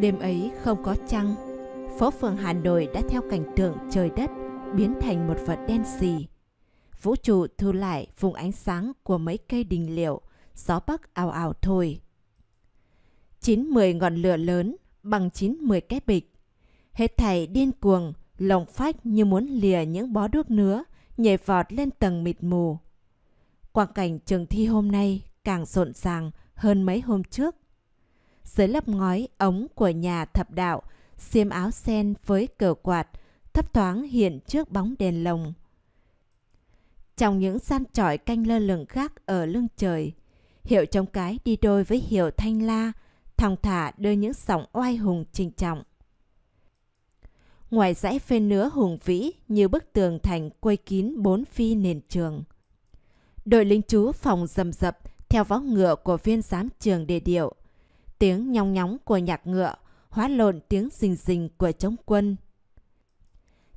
Đêm ấy không có trăng, phố phường Hà Nội đã theo cảnh tượng trời đất biến thành một vật đen xì. Vũ trụ thu lại vùng ánh sáng của mấy cây đình liệu, gió bắc ào ào thôi. Chín mười ngọn lửa lớn bằng chín mười cái bịch. Hết thảy điên cuồng, lồng phách như muốn lìa những bó đuốc nứa, nhảy vọt lên tầng mịt mù. Quang cảnh trường thi hôm nay càng rộn ràng hơn mấy hôm trước. Dưới lớp ngói ống của nhà thập đạo, xiêm áo sen với cờ quạt, thấp thoáng hiện trước bóng đèn lồng. Trong những gian trọi canh lơ lửng khác ở lưng trời, hiệu trống cái đi đôi với hiệu thanh la, thong thả đưa những sóng oai hùng trình trọng. Ngoài dãy phê nứa hùng vĩ như bức tường thành quây kín bốn phi nền trường. Đội lính chú phòng dầm dập theo vó ngựa của viên giám trường đề điệu. Tiếng nhong nhóng của nhạc ngựa hóa lộn tiếng rình rình của chống quân.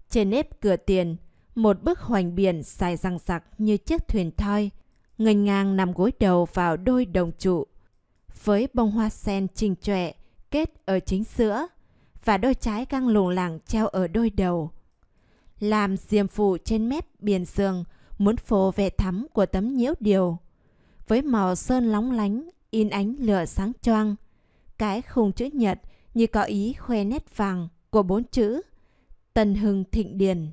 Trên nếp cửa tiền, một bức hoành biển dài răng rặc như chiếc thuyền thoi, ngành ngang nằm gối đầu vào đôi đồng trụ, với bông hoa sen trình trệ kết ở chính giữa và đôi trái căng lủng lẳng treo ở đôi đầu. Làm diềm phụ trên mép biển sương muốn phô vẻ thắm của tấm nhiễu điều. Với màu sơn lóng lánh, in ánh lửa sáng choang. Cái khung chữ nhật như có ý khoe nét vàng của bốn chữ Tân Hưng Thịnh Điền.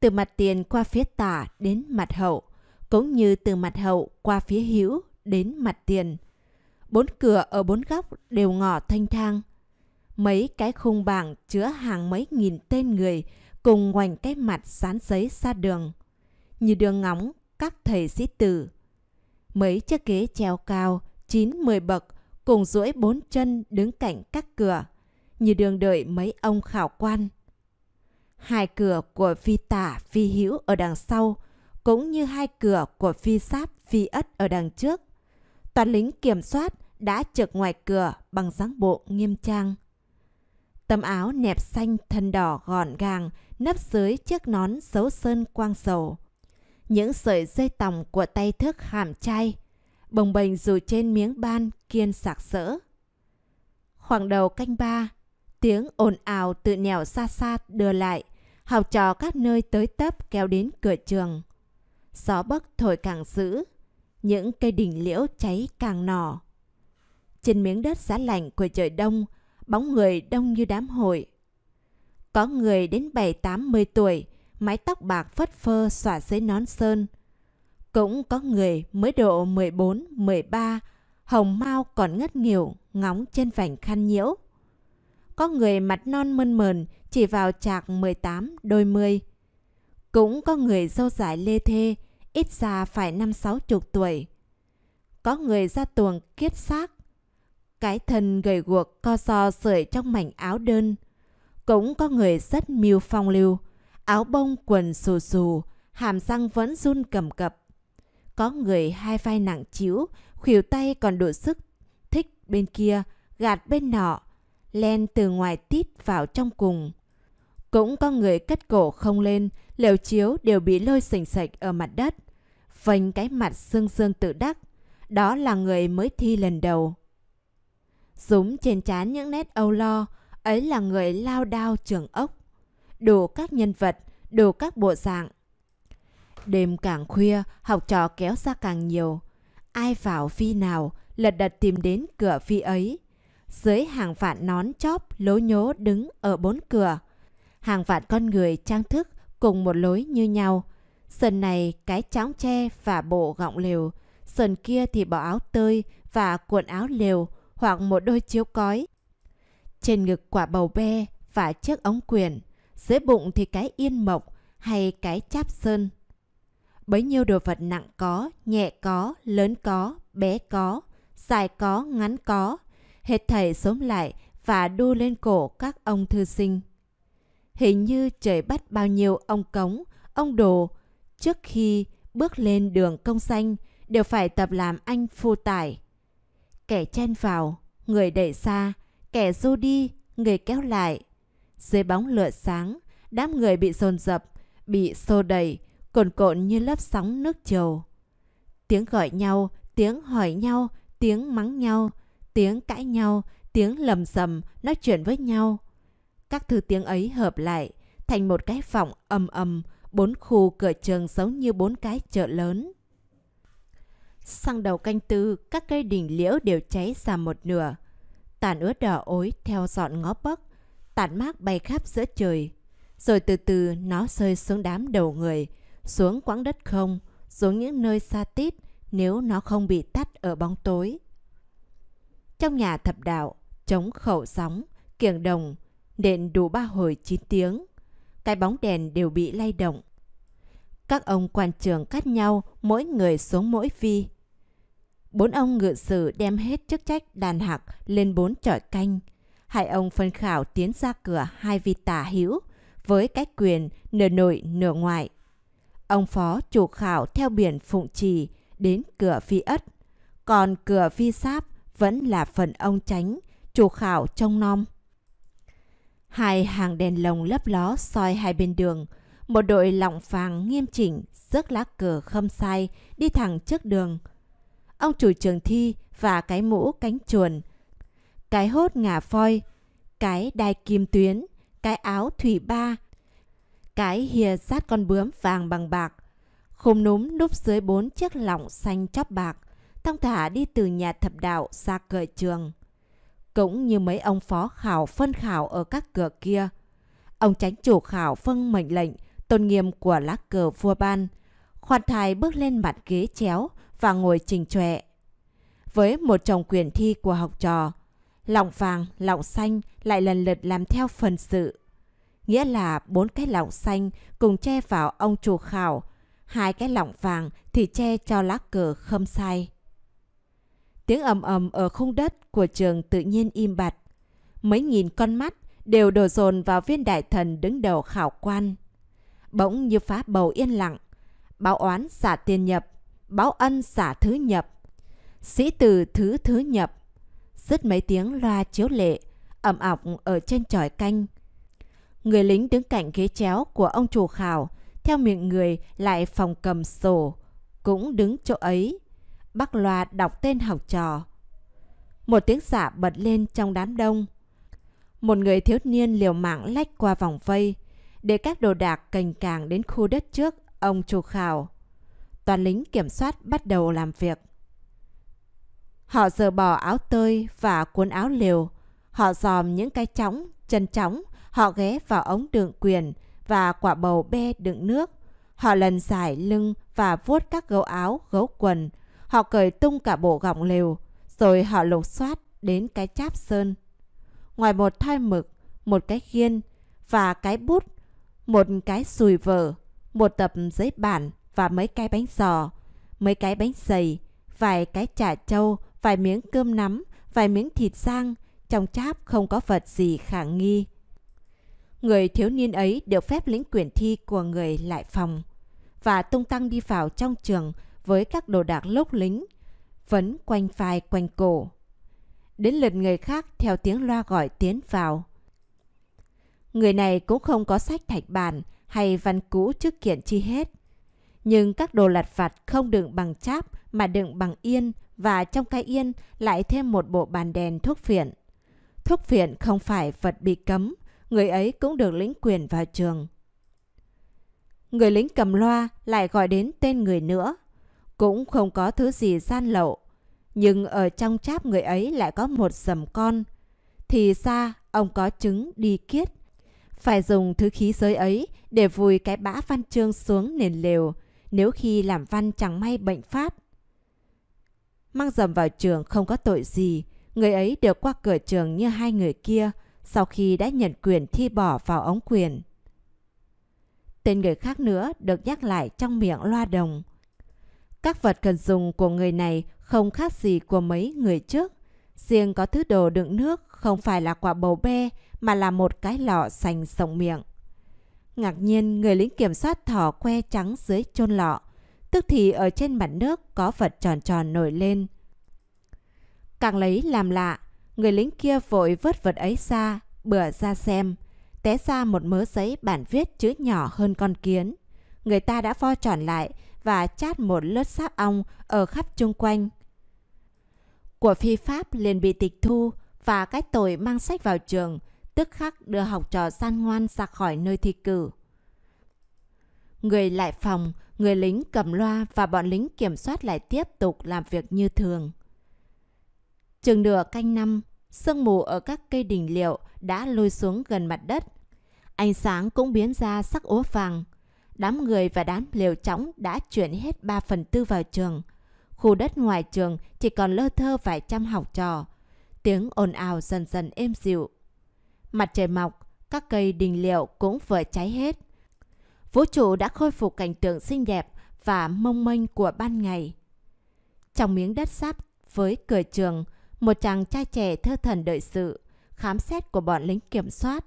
Từ mặt tiền qua phía tả đến mặt hậu, cũng như từ mặt hậu qua phía hữu đến mặt tiền. Bốn cửa ở bốn góc đều ngỏ thanh thang. Mấy cái khung bảng chứa hàng mấy nghìn tên người cùng ngoảnh cái mặt dán giấy xa đường. Như đường ngóng các thầy sĩ tử. Mấy chiếc ghế treo cao, chín mười bậc, cùng duỗi bốn chân đứng cạnh các cửa, như đường đợi mấy ông khảo quan. Hai cửa của phi tả, phi hữu ở đằng sau, cũng như hai cửa của phi sáp, phi ất ở đằng trước. Toàn lính kiểm soát đã trực ngoài cửa bằng dáng bộ nghiêm trang. Tấm áo nẹp xanh thân đỏ gọn gàng nấp dưới chiếc nón dấu sơn quang sầu. Những sợi dây tòng của tay thước hàm chai, bồng bềnh dù trên miếng ban kiên sạc sỡ. Khoảng đầu canh ba, tiếng ồn ào tự nẻo xa xa đưa lại, học trò các nơi tới tấp kéo đến cửa trường. Gió bấc thổi càng dữ, những cây đỉnh liễu cháy càng nỏ. Trên miếng đất giá lạnh của trời đông, bóng người đông như đám hội. Có người đến 7-80 tuổi, mái tóc bạc phất phơ xõa dưới nón sơn. Cũng có người mới độ 14-13, hồng mau còn ngất nghỉu, ngóng trên vành khăn nhiễu. Có người mặt non mơn mờn, chỉ vào chạc 18 đôi mươi. Cũng có người dâu dài lê thê, ít già phải năm sáu chục tuổi. Có người ra tuồng kiết xác, cái thân gầy guộc co so sợi trong mảnh áo đơn. Cũng có người rất miêu phong lưu, áo bông quần xù xù, hàm răng vẫn run cầm cập. Có người hai vai nặng chiếu, khuỷu tay còn đủ sức, thích bên kia, gạt bên nọ, len từ ngoài tít vào trong cùng. Cũng có người cất cổ không lên, lều chiếu đều bị lôi sình sạch ở mặt đất. Vành cái mặt sương sương tự đắc, đó là người mới thi lần đầu. Dúng trên trán những nét âu lo, ấy là người lao đao trường ốc. Đủ các nhân vật, đủ các bộ dạng. Đêm càng khuya, học trò kéo ra càng nhiều. Ai vào phi nào, lật đật tìm đến cửa phi ấy. Dưới hàng vạn nón chóp lố nhố đứng ở bốn cửa. Hàng vạn con người trang thức cùng một lối như nhau. Sân này cái chóng tre và bộ gọng lều. Sân kia thì bỏ áo tơi và cuộn áo lều hoặc một đôi chiếu cói. Trên ngực quả bầu be và chiếc ống quyền. Dưới bụng thì cái yên mộc hay cái cháp sơn. Bấy nhiêu đồ vật nặng có, nhẹ có, lớn có, bé có, dài có, ngắn có, hết thầy xốm lại và đu lên cổ các ông thư sinh. Hình như trời bắt bao nhiêu ông cống, ông đồ, trước khi bước lên đường công xanh đều phải tập làm anh phu tải. Kẻ chen vào, người đẩy xa, kẻ du đi, người kéo lại. Dưới bóng lửa sáng, đám người bị dồn dập, bị xô đẩy, cồn cộn như lớp sóng nước chiều. Tiếng gọi nhau, tiếng hỏi nhau, tiếng mắng nhau, tiếng cãi nhau, tiếng lầm sầm nói chuyện với nhau. Các thứ tiếng ấy hợp lại thành một cái vọng âm âm, bốn khu cửa trường giống như bốn cái chợ lớn. Sang đầu canh tư, các cây đỉnh liễu đều cháy ra một nửa. Tàn ướt đỏ ối theo dọn ngó bấc, tàn mát bay khắp giữa trời. Rồi từ từ nó rơi xuống đám đầu người, xuống quãng đất không, xuống những nơi xa tít nếu nó không bị tắt ở bóng tối. Trong nhà thập đạo, chống khẩu sóng, kiềng đồng, nện đủ ba hồi chín tiếng. Cái bóng đèn đều bị lay động. Các ông quan trường cắt nhau, mỗi người xuống mỗi vi. Bốn ông ngự sử đem hết chức trách đàn hạc lên bốn trọi canh. Hai ông phân khảo tiến ra cửa hai vị tả hữu với cách quyền nửa nội nửa ngoại. Ông phó chủ khảo theo biển Phụng Trì đến cửa phi ất. Còn cửa phi sáp vẫn là phần ông tránh, chủ khảo trông nom. Hai hàng đèn lồng lấp ló soi hai bên đường. Một đội lọng vàng nghiêm chỉnh, rước lá cờ khâm sai, đi thẳng trước đường. Ông chủ trường thi và cái mũ cánh chuồn, cái hốt ngà phoi, cái đai kim tuyến, cái áo thủy ba, cái hìa sát con bướm vàng bằng bạc, khum núm núp dưới bốn chiếc lọng xanh chóp bạc, thong thả đi từ nhà thập đạo ra cởi trường. Cũng như mấy ông phó khảo phân khảo ở các cửa kia. Ông tránh chủ khảo phân mệnh lệnh tôn nghiêm của lá cờ vua ban. Khoan thai bước lên mặt ghế chéo và ngồi trình trệ Với một chồng quyền thi của học trò, lọng vàng, lọng xanh lại lần lượt làm theo phần sự. Nghĩa là bốn cái lọng xanh cùng che vào ông chủ khảo, hai cái lọng vàng thì che cho lá cờ khâm sai. Tiếng ầm ầm ở khung đất của trường tự nhiên im bặt. Mấy nghìn con mắt đều đổ dồn vào viên đại thần đứng đầu khảo quan. Bỗng như phá bầu yên lặng. Báo oán xả tiền nhập, báo ân xả thứ nhập. Sĩ từ thứ thứ nhập. Dứt mấy tiếng loa chiếu lệ, ẩm ọc ở trên tròi canh. Người lính đứng cạnh ghế chéo của ông chủ khảo, theo miệng người lại phòng cầm sổ, cũng đứng chỗ ấy Bác loa đọc tên học trò. Một tiếng xả bật lên trong đám đông. Một người thiếu niên liều mạng lách qua vòng vây, để các đồ đạc cành càng đến khu đất trước ông chủ khảo. Toàn lính kiểm soát bắt đầu làm việc. Họ dờ bỏ áo tơi và cuốn áo liều. Họ dòm những cái chóng, chân chóng. Họ ghé vào ống đựng quyền và quả bầu be đựng nước. Họ lần giải lưng và vuốt các gấu áo, gấu quần, Họ cởi tung cả bộ gọng lều, rồi họ lục soát đến cái cháp sơn. Ngoài một thoi mực, một cái khiên và cái bút, một cái sùi vở, một tập giấy bản và mấy cái bánh giò, mấy cái bánh dày, vài cái chả trâu, vài miếng cơm nắm, vài miếng thịt sang, trong cháp không có vật gì khả nghi. Người thiếu niên ấy được phép lĩnh quyển thi của người lại phòng và tung tăng đi vào trong trường với các đồ đạc lốc lính, vẫn quanh vai quanh cổ. Đến lượt người khác theo tiếng loa gọi tiến vào. Người này cũng không có sách thạch bàn hay văn cũ trước kiện chi hết. Nhưng các đồ lặt vặt không đựng bằng cháp mà đựng bằng yên và trong cái yên lại thêm một bộ bàn đèn thuốc phiện. Thuốc phiện không phải vật bị cấm, người ấy cũng được lĩnh quyền vào trường. Người lính cầm loa lại gọi đến tên người nữa cũng không có thứ gì gian lậu. Nhưng ở trong cháp người ấy lại có một sầm con. Thì ra ông có chứng đi kiết. Phải dùng thứ khí giới ấy để vùi cái bã văn chương xuống nền lều nếu khi làm văn chẳng may bệnh phát. Mang dầm vào trường không có tội gì, người ấy đều qua cửa trường như hai người kia sau khi đã nhận quyền thi bỏ vào ống quyền. Tên người khác nữa được nhắc lại trong miệng loa đồng. Các vật cần dùng của người này không khác gì của mấy người trước. Riêng có thứ đồ đựng nước không phải là quả bầu be mà là một cái lọ sành sổng miệng. Ngạc nhiên người lính kiểm soát thỏ que trắng dưới chôn lọ. Tức thì ở trên mặt nước có vật tròn tròn nổi lên. Càng lấy làm lạ, người lính kia vội vớt vật ấy ra, bừa ra xem. Té ra một mớ giấy bản viết chữ nhỏ hơn con kiến. Người ta đã vo tròn lại và chát một lớp sáp ong ở khắp chung quanh. Của phi Pháp liền bị tịch thu và cái tội mang sách vào trường, tức khắc đưa học trò san ngoan ra khỏi nơi thi cử. Người lại phòng, người lính cầm loa và bọn lính kiểm soát lại tiếp tục làm việc như thường. Chừng nửa canh năm, sương mù ở các cây đỉnh liệu đã lôi xuống gần mặt đất. Ánh sáng cũng biến ra sắc ố vàng. Đám người và đám liều chóng đã chuyển hết 3 phần tư vào trường. Khu đất ngoài trường chỉ còn lơ thơ vài trăm học trò. Tiếng ồn ào dần dần êm dịu. Mặt trời mọc, các cây đình liệu cũng vừa cháy hết. Vũ trụ đã khôi phục cảnh tượng xinh đẹp và mông mênh của ban ngày. Trong miếng đất sáp với cửa trường, một chàng trai trẻ thơ thần đợi sự, khám xét của bọn lính kiểm soát.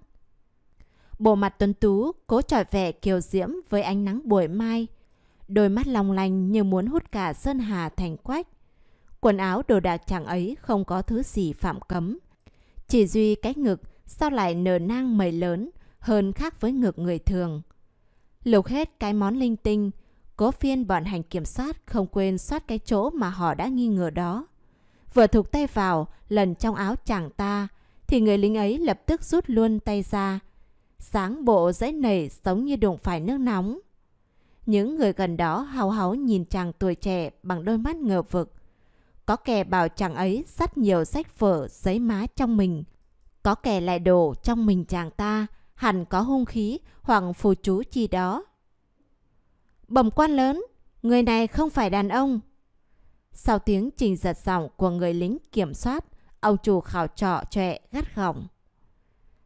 Bộ mặt tuấn tú, cố trọi vẻ kiều diễm với ánh nắng buổi mai. Đôi mắt long lanh như muốn hút cả Sơn Hà thành quách. Quần áo đồ đạc chàng ấy không có thứ gì phạm cấm. Chỉ duy cái ngực sao lại nở nang mầy lớn hơn khác với ngực người thường. Lục hết cái món linh tinh, cố phiên bọn hành kiểm soát không quên soát cái chỗ mà họ đã nghi ngờ đó. Vừa thục tay vào, lần trong áo chàng ta, thì người lính ấy lập tức rút luôn tay ra. Sáng bộ dãy nảy giống như đụng phải nước nóng. Những người gần đó hào háo nhìn chàng tuổi trẻ bằng đôi mắt ngờ vực. Có kẻ bảo chàng ấy rất nhiều sách vở, giấy má trong mình. Có kẻ lại đổ trong mình chàng ta, hẳn có hung khí hoặc phù chú chi đó. Bẩm quan lớn, người này không phải đàn ông. Sau tiếng trình giật giọng của người lính kiểm soát, ông chủ khảo trọ trọe gắt gỏng.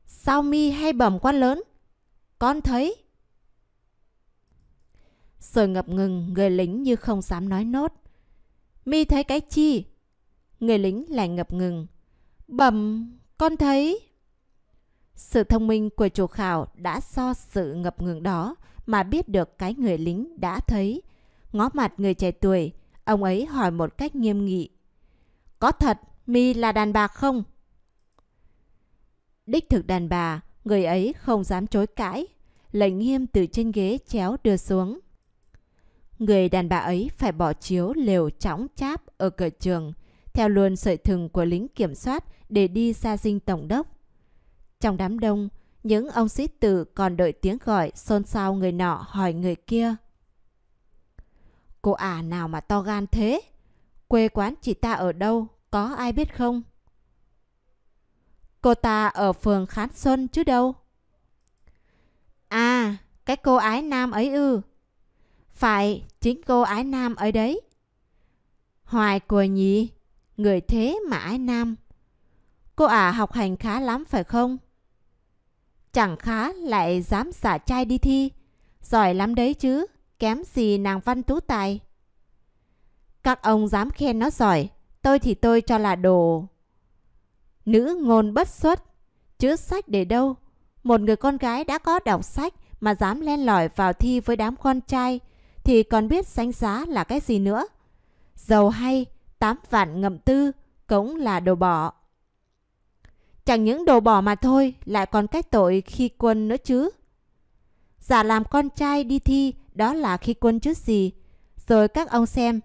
Sao mi hay bẩm quan lớn? Con thấy. Rồi ngập ngừng, người lính như không dám nói nốt. Mi thấy cái chi? Người lính lại ngập ngừng. Bẩm, con thấy... Sự thông minh của chủ khảo đã so sự ngập ngừng đó mà biết được cái người lính đã thấy. Ngó mặt người trẻ tuổi, ông ấy hỏi một cách nghiêm nghị. Có thật mi là đàn bà không? Đích thực đàn bà, người ấy không dám chối cãi. Lệnh nghiêm từ trên ghế chéo đưa xuống. Người đàn bà ấy phải bỏ chiếu lều chóng cháp ở cửa trường, theo luôn sợi thừng của lính kiểm soát để đi xa dinh tổng đốc. Trong đám đông, những ông sĩ tử còn đợi tiếng gọi xôn xao người nọ hỏi người kia. Cô à nào mà to gan thế? Quê quán chị ta ở đâu? Có ai biết không? Cô ta ở phường Khán Xuân chứ đâu? À, cái cô ái nam ấy ư? Phải, chính cô ái nam ấy đấy. Hoài của nhỉ? Người thế mà ái nam. Cô à học hành khá lắm phải không? Chẳng khá lại dám xả trai đi thi. Giỏi lắm đấy chứ, kém gì nàng văn tú tài. Các ông dám khen nó giỏi, tôi thì tôi cho là đồ. Nữ ngôn bất xuất, chữ sách để đâu? Một người con gái đã có đọc sách mà dám len lỏi vào thi với đám con trai thì còn biết sánh giá là cái gì nữa. Giàu hay, tám vạn ngậm tư, cũng là đồ bỏ. Chẳng những đồ bỏ mà thôi, lại còn cái tội khi quân nữa chứ. Giả làm con trai đi thi, đó là khi quân chứ gì. Rồi các ông xem,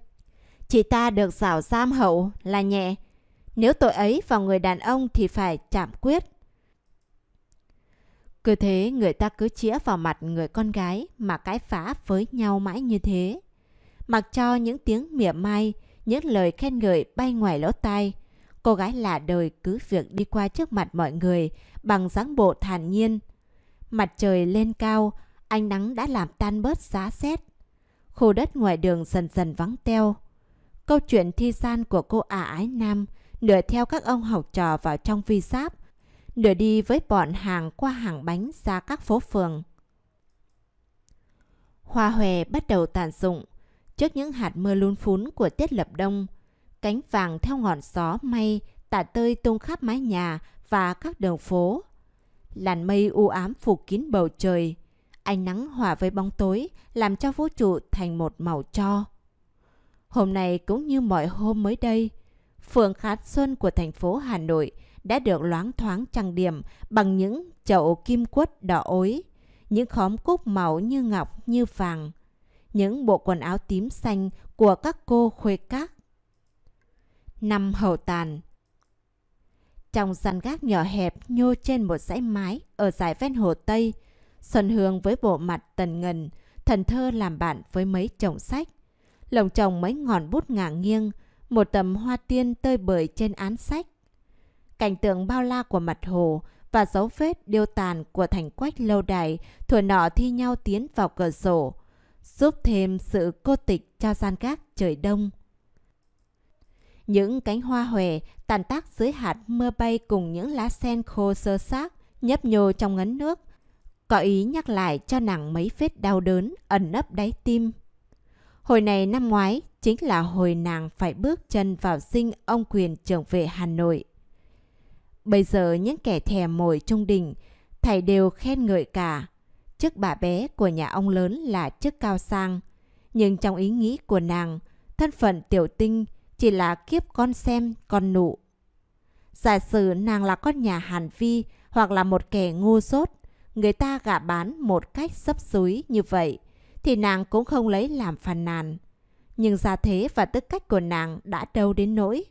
chị ta được giảo giam hậu là nhẹ. Nếu tội ấy vào người đàn ông thì phải chạm quyết. Cứ thế người ta cứ chĩa vào mặt người con gái mà cãi phá với nhau mãi như thế. Mặc cho những tiếng mỉa mai, những lời khen ngợi bay ngoài lỗ tai, Cô gái lạ đời cứ việc đi qua trước mặt mọi người bằng dáng bộ thản nhiên. Mặt trời lên cao, ánh nắng đã làm tan bớt giá rét. Khu đất ngoài đường dần dần vắng teo. Câu chuyện thi san của cô ả ái nam nửa theo các ông học trò vào trong vi sáp, nửa đi với bọn hàng qua hàng bánh ra các phố phường. Hoa hòe bắt đầu tàn dụng trước những hạt mưa lún phún của tiết lập đông. Cánh vàng theo ngọn gió may tả tơi tung khắp mái nhà và các đường phố. Làn mây u ám phủ kín bầu trời. Ánh nắng hòa với bóng tối làm cho vũ trụ thành một màu cho. Hôm nay cũng như mọi hôm mới đây, phường Khát Xuân của thành phố Hà Nội đã được loáng thoáng trang điểm bằng những chậu kim quất đỏ ối, những khóm cúc màu như ngọc như vàng, những bộ quần áo tím xanh của các cô khuê các năm hậu tàn. Trong gian gác nhỏ hẹp nhô trên một dãy mái ở dải ven hồ Tây, Xuân Hương với bộ mặt tần ngần, thần thơ làm bạn với mấy chồng sách. Lồng chồng mấy ngọn bút ngả nghiêng, một tầm hoa tiên tơi bời trên án sách. Cảnh tượng bao la của mặt hồ và dấu vết điêu tàn của thành quách lâu đài thuở nọ thi nhau tiến vào cửa sổ, giúp thêm sự cô tịch cho gian gác trời đông. Những cánh hoa hòe tàn tác dưới hạt mưa bay cùng những lá sen khô sơ xác nhấp nhô trong ngấn nước, có ý nhắc lại cho nàng mấy vết đau đớn ẩn nấp đáy tim. Hồi này năm ngoái chính là hồi nàng phải bước chân vào sinh ông quyền trở về Hà Nội. Bây giờ những kẻ thè mồi trung đình, thầy đều khen ngợi cả. Chức bà bé của nhà ông lớn là chức cao sang. Nhưng trong ý nghĩ của nàng, thân phận tiểu tinh chỉ là kiếp con xem, con nụ. Giả sử nàng là con nhà Hàn Vi hoặc là một kẻ ngu dốt, người ta gả bán một cách sấp xúi như vậy, thì nàng cũng không lấy làm phàn nàn. Nhưng gia thế và tư cách của nàng đã đâu đến nỗi.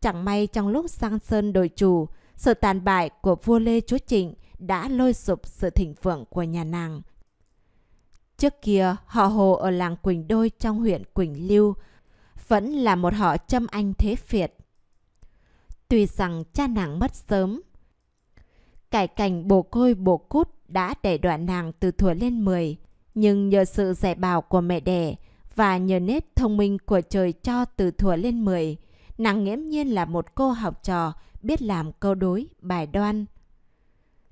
Chẳng may trong lúc sang Sơn đổi chủ, sự tàn bại của vua Lê Chúa Trịnh đã lôi sụp sự thịnh vượng của nhà nàng. Trước kia, họ Hồ ở làng Quỳnh Đôi trong huyện Quỳnh Lưu vẫn là một họ châm anh thế phiệt. Tuy rằng cha nàng mất sớm, cải cảnh bồ côi bồ cút đã đẩy đoạn nàng từ thuở lên 10, nhưng nhờ sự dạy bảo của mẹ đẻ và nhờ nét thông minh của trời cho từ thuở lên 10, nàng nghiễm nhiên là một cô học trò biết làm câu đối, bài đoan.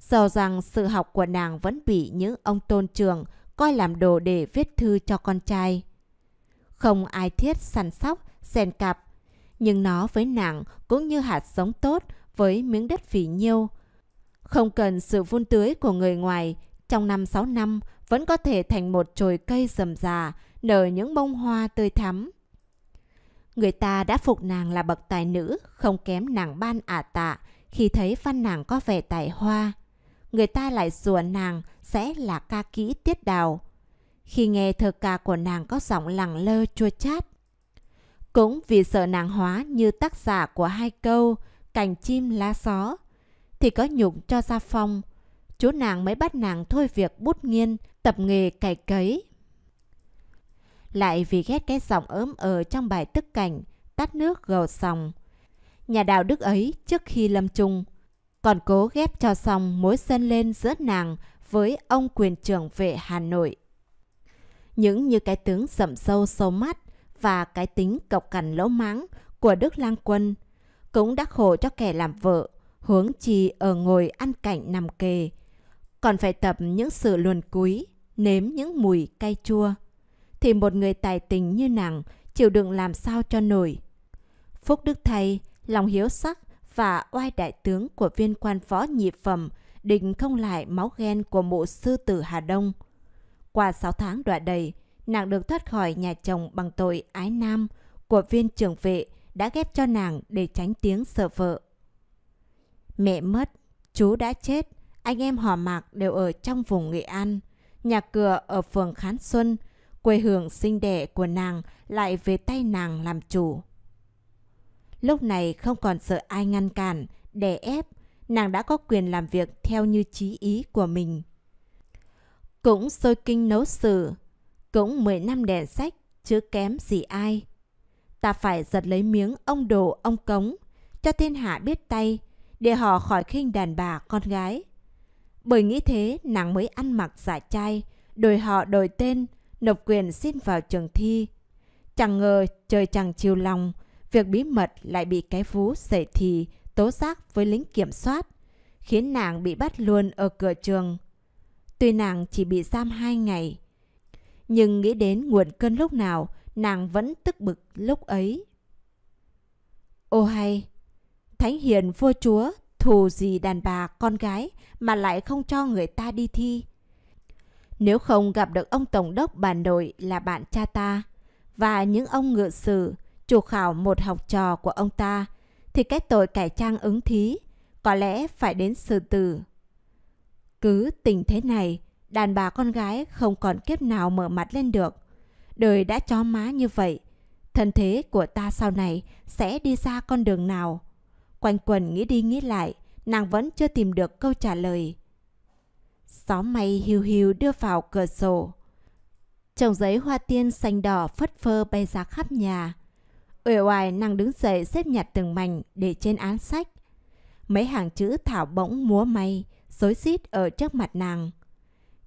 Dầu rằng sự học của nàng vẫn bị những ông tôn trường coi làm đồ để viết thư cho con trai. Không ai thiết săn sóc, xèn cặp, nhưng nó với nàng cũng như hạt giống tốt với miếng đất phỉ nhiêu. Không cần sự vun tưới của người ngoài, trong năm 6 năm vẫn có thể thành một chồi cây rầm già, nở những bông hoa tươi thắm. Người ta đã phục nàng là bậc tài nữ, không kém nàng ban ả tạ khi thấy văn nàng có vẻ tài hoa. Người ta lại rủa nàng sẽ là ca kỹ tiết đào. Khi nghe thơ ca của nàng có giọng lẳng lơ chua chát. Cũng vì sợ nàng hóa như tác giả của hai câu Cành chim lá xó thì có nhục cho Gia Phong. Chú nàng mới bắt nàng thôi việc bút nghiên, tập nghề cày cấy lại vì ghét cái giọng ớm ở ờ trong bài tức cảnh, tắt nước gầu sòng. Nhà đạo đức ấy trước khi lâm chung, còn cố ghép cho xong mối sân lên giữa nàng với ông quyền trưởng vệ Hà Nội. Những như cái tướng sậm sâu sâu mắt và cái tính cọc cằn lỗ máng của Đức Lang Quân cũng đã khổ cho kẻ làm vợ, huống chi ở ngồi ăn cảnh nằm kề. Còn phải tập những sự luồn cúi, nếm những mùi cay chua thì một người tài tình như nàng chịu đựng làm sao cho nổi. Phúc Đức thay, lòng hiếu sắc và oai đại tướng của viên quan võ nhị phẩm định không lại máu ghen của mộ sư tử Hà Đông. Qua 6 tháng đọa đầy, nàng được thoát khỏi nhà chồng bằng tội ái nam của viên trưởng vệ đã ghép cho nàng để tránh tiếng sợ vợ. Mẹ mất, chú đã chết, anh em họ mạc đều ở trong vùng Nghệ An. Nhà cửa ở phường Khán Xuân quê hương sinh đẻ của nàng lại về tay nàng làm chủ. Lúc này không còn sợ ai ngăn cản, đè ép, nàng đã có quyền làm việc theo như chí ý của mình. Cũng sôi kinh nấu sử, cũng 10 năm đèn sách, chứ kém gì ai. Ta phải giật lấy miếng ông đồ ông cống, cho thiên hạ biết tay, để họ khỏi khinh đàn bà con gái. Bởi nghĩ thế nàng mới ăn mặc giả trai, đổi họ đổi tên, nộp quyền xin vào trường thi. Chẳng ngờ trời chẳng chiều lòng, việc bí mật lại bị cái vú xảy thì tố giác với lính kiểm soát, khiến nàng bị bắt luôn ở cửa trường. Tuy nàng chỉ bị giam hai ngày, nhưng nghĩ đến nguồn cơn lúc nào, nàng vẫn tức bực lúc ấy. Ô hay, Thánh Hiền vua chúa thù gì đàn bà con gái mà lại không cho người ta đi thi. Nếu không gặp được ông Tổng đốc bà nội là bạn cha ta và những ông ngự sử, chủ khảo một học trò của ông ta, thì cái tội cải trang ứng thí có lẽ phải đến xử tử. Cứ tình thế này, đàn bà con gái không còn kiếp nào mở mặt lên được. Đời đã chó má như vậy, thân thế của ta sau này sẽ đi ra con đường nào? Quanh quần nghĩ đi nghĩ lại, nàng vẫn chưa tìm được câu trả lời. Gió mây hiu hiu đưa vào cửa sổ. Trồng giấy hoa tiên xanh đỏ phất phơ bay ra khắp nhà. Uể oải nàng đứng dậy xếp nhặt từng mảnh để trên án sách. Mấy hàng chữ thảo bỗng múa may, rối rít ở trước mặt nàng.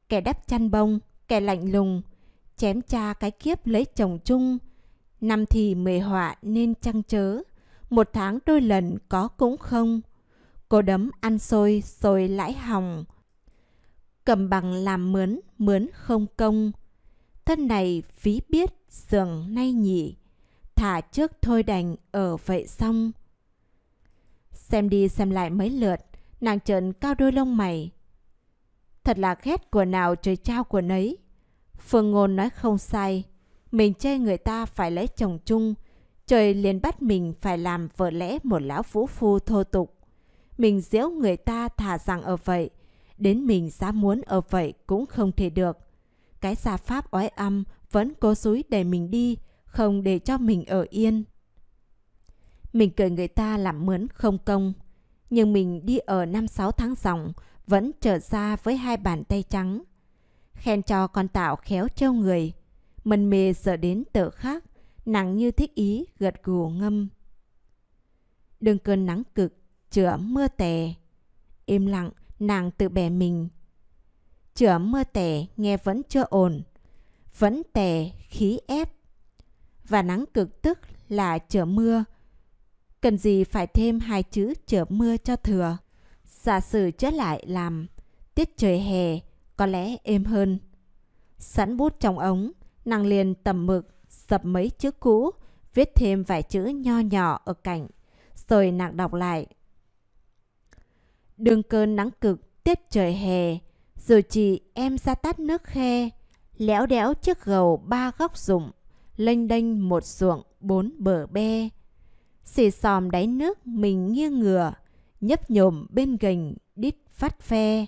Kẻ đắp chăn bông, kẻ lạnh lùng, chém cha cái kiếp lấy chồng chung. Năm thì mề họa nên trăng chớ, một tháng đôi lần có cũng không. Cô đấm ăn xôi rồi lãi hỏng. Cầm bằng làm mướn, mướn không công. Thân này phí biết, giường nay nhỉ. Thả trước thôi đành ở vậy xong. Xem đi xem lại mấy lượt, nàng trợn cao đôi lông mày. Thật là ghét của nào trời trao của nấy. Phương Ngôn nói không sai. Mình chê người ta phải lấy chồng chung. Trời liền bắt mình phải làm vợ lẽ một lão vũ phu thô tục. Mình giễu người ta thả rằng ở vậy. Đến mình ra muốn ở vậy cũng không thể được. Cái gia pháp oái âm vẫn cố suối đẩy mình đi, không để cho mình ở yên. Mình cười người ta làm mướn không công. Nhưng mình đi ở năm sáu tháng dòng vẫn trở ra với hai bàn tay trắng. Khen cho con tạo khéo trêu người. Mần mê sợ đến tự khác, nặng như thích ý gật gù ngâm. Đừng cơn nắng cực, chữa mưa tè. Im lặng, nàng tự bè mình. Chữa mưa tè nghe vẫn chưa ổn. Vẫn tè khí ép. Và nắng cực tức là chữa mưa. Cần gì phải thêm hai chữ chữa mưa cho thừa. Giả sử trở lại làm tiết trời hè có lẽ êm hơn. Sẵn bút trong ống, nàng liền tầm mực, dập mấy chữ cũ, viết thêm vài chữ nho nhỏ ở cạnh, rồi nàng đọc lại. Đường cơn nắng cực, tiết trời hè, rồi chị em ra tắt nước khe, léo đéo chiếc gầu ba góc rụng, lênh đênh một ruộng bốn bờ be. Xì xòm đáy nước mình nghiêng ngửa, nhấp nhổm bên gành đít phát phe.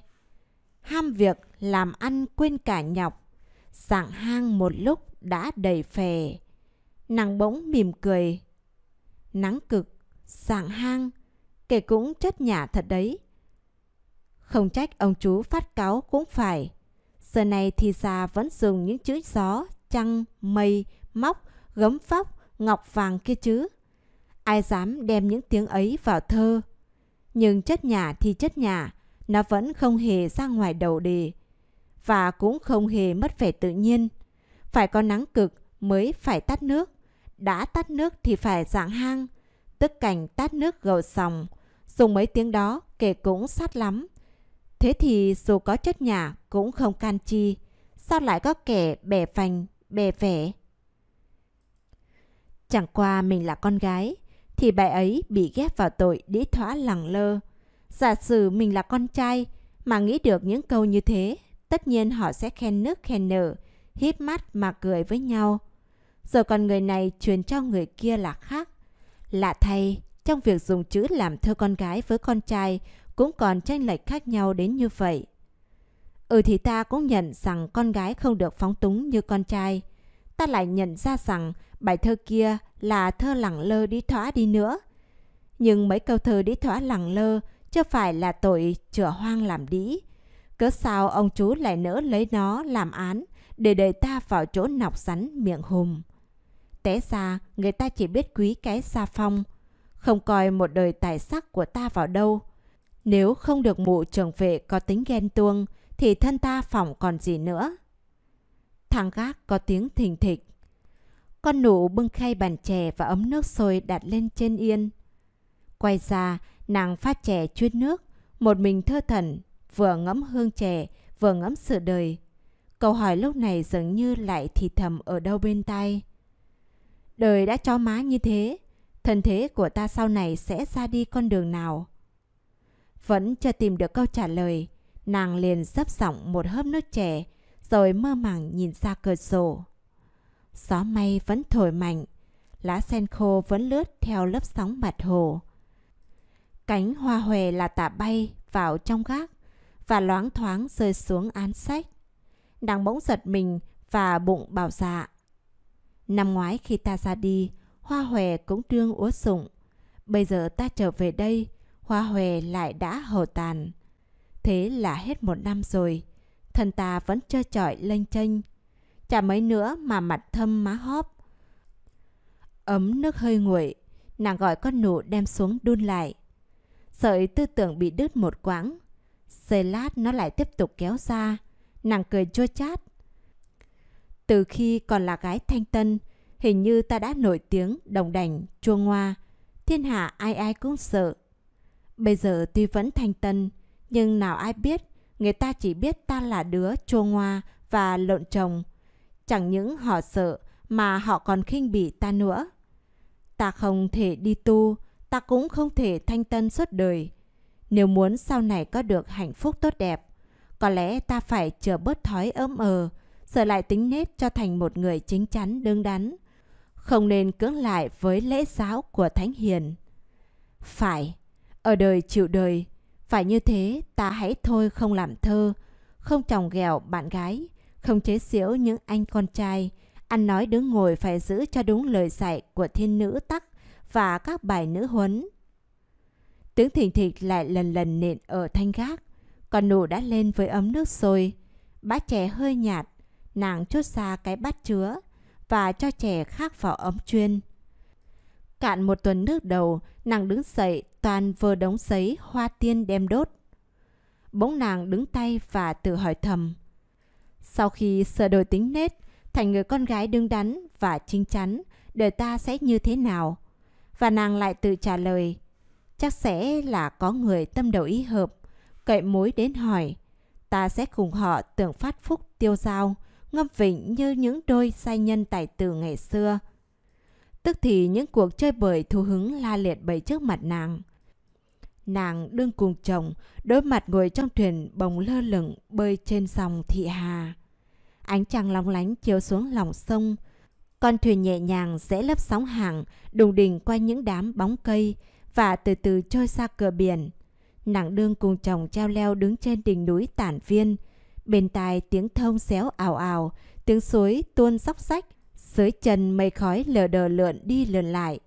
Ham việc làm ăn quên cả nhọc, sảng hang một lúc đã đầy phè. Nàng bỗng mỉm cười. Nắng cực, sảng hang, kể cũng chất nhả thật đấy. Không trách ông chú phát cáo cũng phải. Giờ này thì già vẫn dùng những chữ gió, trăng, mây, móc, gấm phóc, ngọc vàng kia chứ. Ai dám đem những tiếng ấy vào thơ. Nhưng chất nhà thì chất nhà, nó vẫn không hề ra ngoài đầu đề. Và cũng không hề mất vẻ tự nhiên. Phải có nắng cực mới phải tắt nước. Đã tắt nước thì phải dạng hang. Tức cảnh tắt nước gầu sòng. Dùng mấy tiếng đó kể cũng sát lắm. Thế thì dù có chất nhà cũng không can chi. Sao lại có kẻ bẻ phành, bè vẻ? Chẳng qua mình là con gái, thì bà ấy bị ghép vào tội đĩ thỏa lẳng lơ. Giả sử mình là con trai mà nghĩ được những câu như thế, tất nhiên họ sẽ khen nước khen nở, híp mắt mà cười với nhau. Rồi còn người này truyền cho người kia là khác. Lạ thay, trong việc dùng chữ làm thơ con gái với con trai cũng còn tranh lệch khác nhau đến như vậy. Ừ thì ta cũng nhận rằng con gái không được phóng túng như con trai. Ta lại nhận ra rằng bài thơ kia là thơ lẳng lơ đi thỏa đi nữa. Nhưng mấy câu thơ đi thỏa lẳng lơ chưa phải là tội chữa hoang làm đĩ. Cớ sao ông chú lại nỡ lấy nó làm án để đẩy ta vào chỗ nọc rắn miệng hùm. Té ra người ta chỉ biết quý cái xa phong, không coi một đời tài sắc của ta vào đâu. Nếu không được mụ trưởng vệ có tính ghen tuông thì thân ta phỏng còn gì nữa. Thằng gác có tiếng thình thịch. Con nụ bưng khay bàn chè và ấm nước sôi đặt lên trên yên. Quay ra, nàng phát chè chuyên nước, một mình thơ thần, vừa ngẫm hương chè, vừa ngẫm sự đời. Câu hỏi lúc này dường như lại thì thầm ở đâu bên tai. Đời đã cho má như thế, thân thế của ta sau này sẽ ra đi con đường nào? Vẫn chưa tìm được câu trả lời, nàng liền sấp giọng một hớp nước chè, rồi mơ màng nhìn ra cửa sổ. Gió may vẫn thổi mạnh, lá sen khô vẫn lướt theo lớp sóng mặt hồ. Cánh hoa hòe là tả bay vào trong gác và loáng thoáng rơi xuống án sách. Nàng bỗng giật mình và bụng bảo dạ. Năm ngoái khi ta ra đi, hoa hòe cũng đương úa sụng. Bây giờ ta trở về đây, hoa hòe lại đã hầu tàn. Thế là hết một năm rồi, thân ta vẫn trơ trọi lênh chênh. Chả mấy nữa mà mặt thâm má hóp. Ấm nước hơi nguội, nàng gọi con nụ đem xuống đun lại. Sợi tư tưởng bị đứt một quãng. Giây lát nó lại tiếp tục kéo ra. Nàng cười chua chát. Từ khi còn là gái thanh tân, hình như ta đã nổi tiếng đồng đành, chua ngoa. Thiên hạ ai ai cũng sợ. Bây giờ tuy vẫn thanh tân, nhưng nào ai biết, người ta chỉ biết ta là đứa chua ngoa và lộn chồng. Chẳng những họ sợ mà họ còn khinh bỉ ta nữa. Ta không thể đi tu, ta cũng không thể thanh tân suốt đời. Nếu muốn sau này có được hạnh phúc tốt đẹp, có lẽ ta phải chờ bớt thói ấm ờ, sửa lại tính nết cho thành một người chính chắn đứng đắn. Không nên cưỡng lại với lễ giáo của Thánh Hiền. Phải, ở đời chịu đời, phải như thế ta hãy thôi không làm thơ, không chồng ghẹo bạn gái, không chế xỉu những anh con trai, ăn nói đứng ngồi phải giữ cho đúng lời dạy của thiên nữ tắc và các bài nữ huấn. Tướng thình thịch lại lần lần nện ở thanh gác, còn nụ đã lên với ấm nước sôi. Bát chè hơi nhạt, nàng chốt ra cái bát chứa và cho chè khác vào ấm chuyên. Cạn một tuần nước đầu, nàng đứng dậy toàn vơ đống giấy hoa tiên đem đốt. Bỗng nàng đứng tay và tự hỏi thầm. Sau khi sửa đổi tính nết, thành người con gái đứng đắn và chính chắn, đời ta sẽ như thế nào? Và nàng lại tự trả lời, chắc sẽ là có người tâm đầu ý hợp, cậy mối đến hỏi. Ta sẽ cùng họ tưởng phát phúc tiêu giao, ngâm vịnh như những đôi sai nhân tài tử ngày xưa. Tức thì những cuộc chơi bời thu hứng la liệt bày trước mặt nàng. Nàng đương cùng chồng, đối mặt ngồi trong thuyền bồng lơ lửng bơi trên dòng thị hà. Ánh trăng long lánh chiếu xuống lòng sông. Con thuyền nhẹ nhàng dễ lấp sóng hàng, đùng đình qua những đám bóng cây và từ từ trôi xa cửa biển. Nàng đương cùng chồng treo leo đứng trên đỉnh núi tản viên. Bên tai tiếng thông xéo ảo ảo, tiếng suối tuôn sóc sách. Dưới chân mây khói lờ đờ lượn đi lượn lại.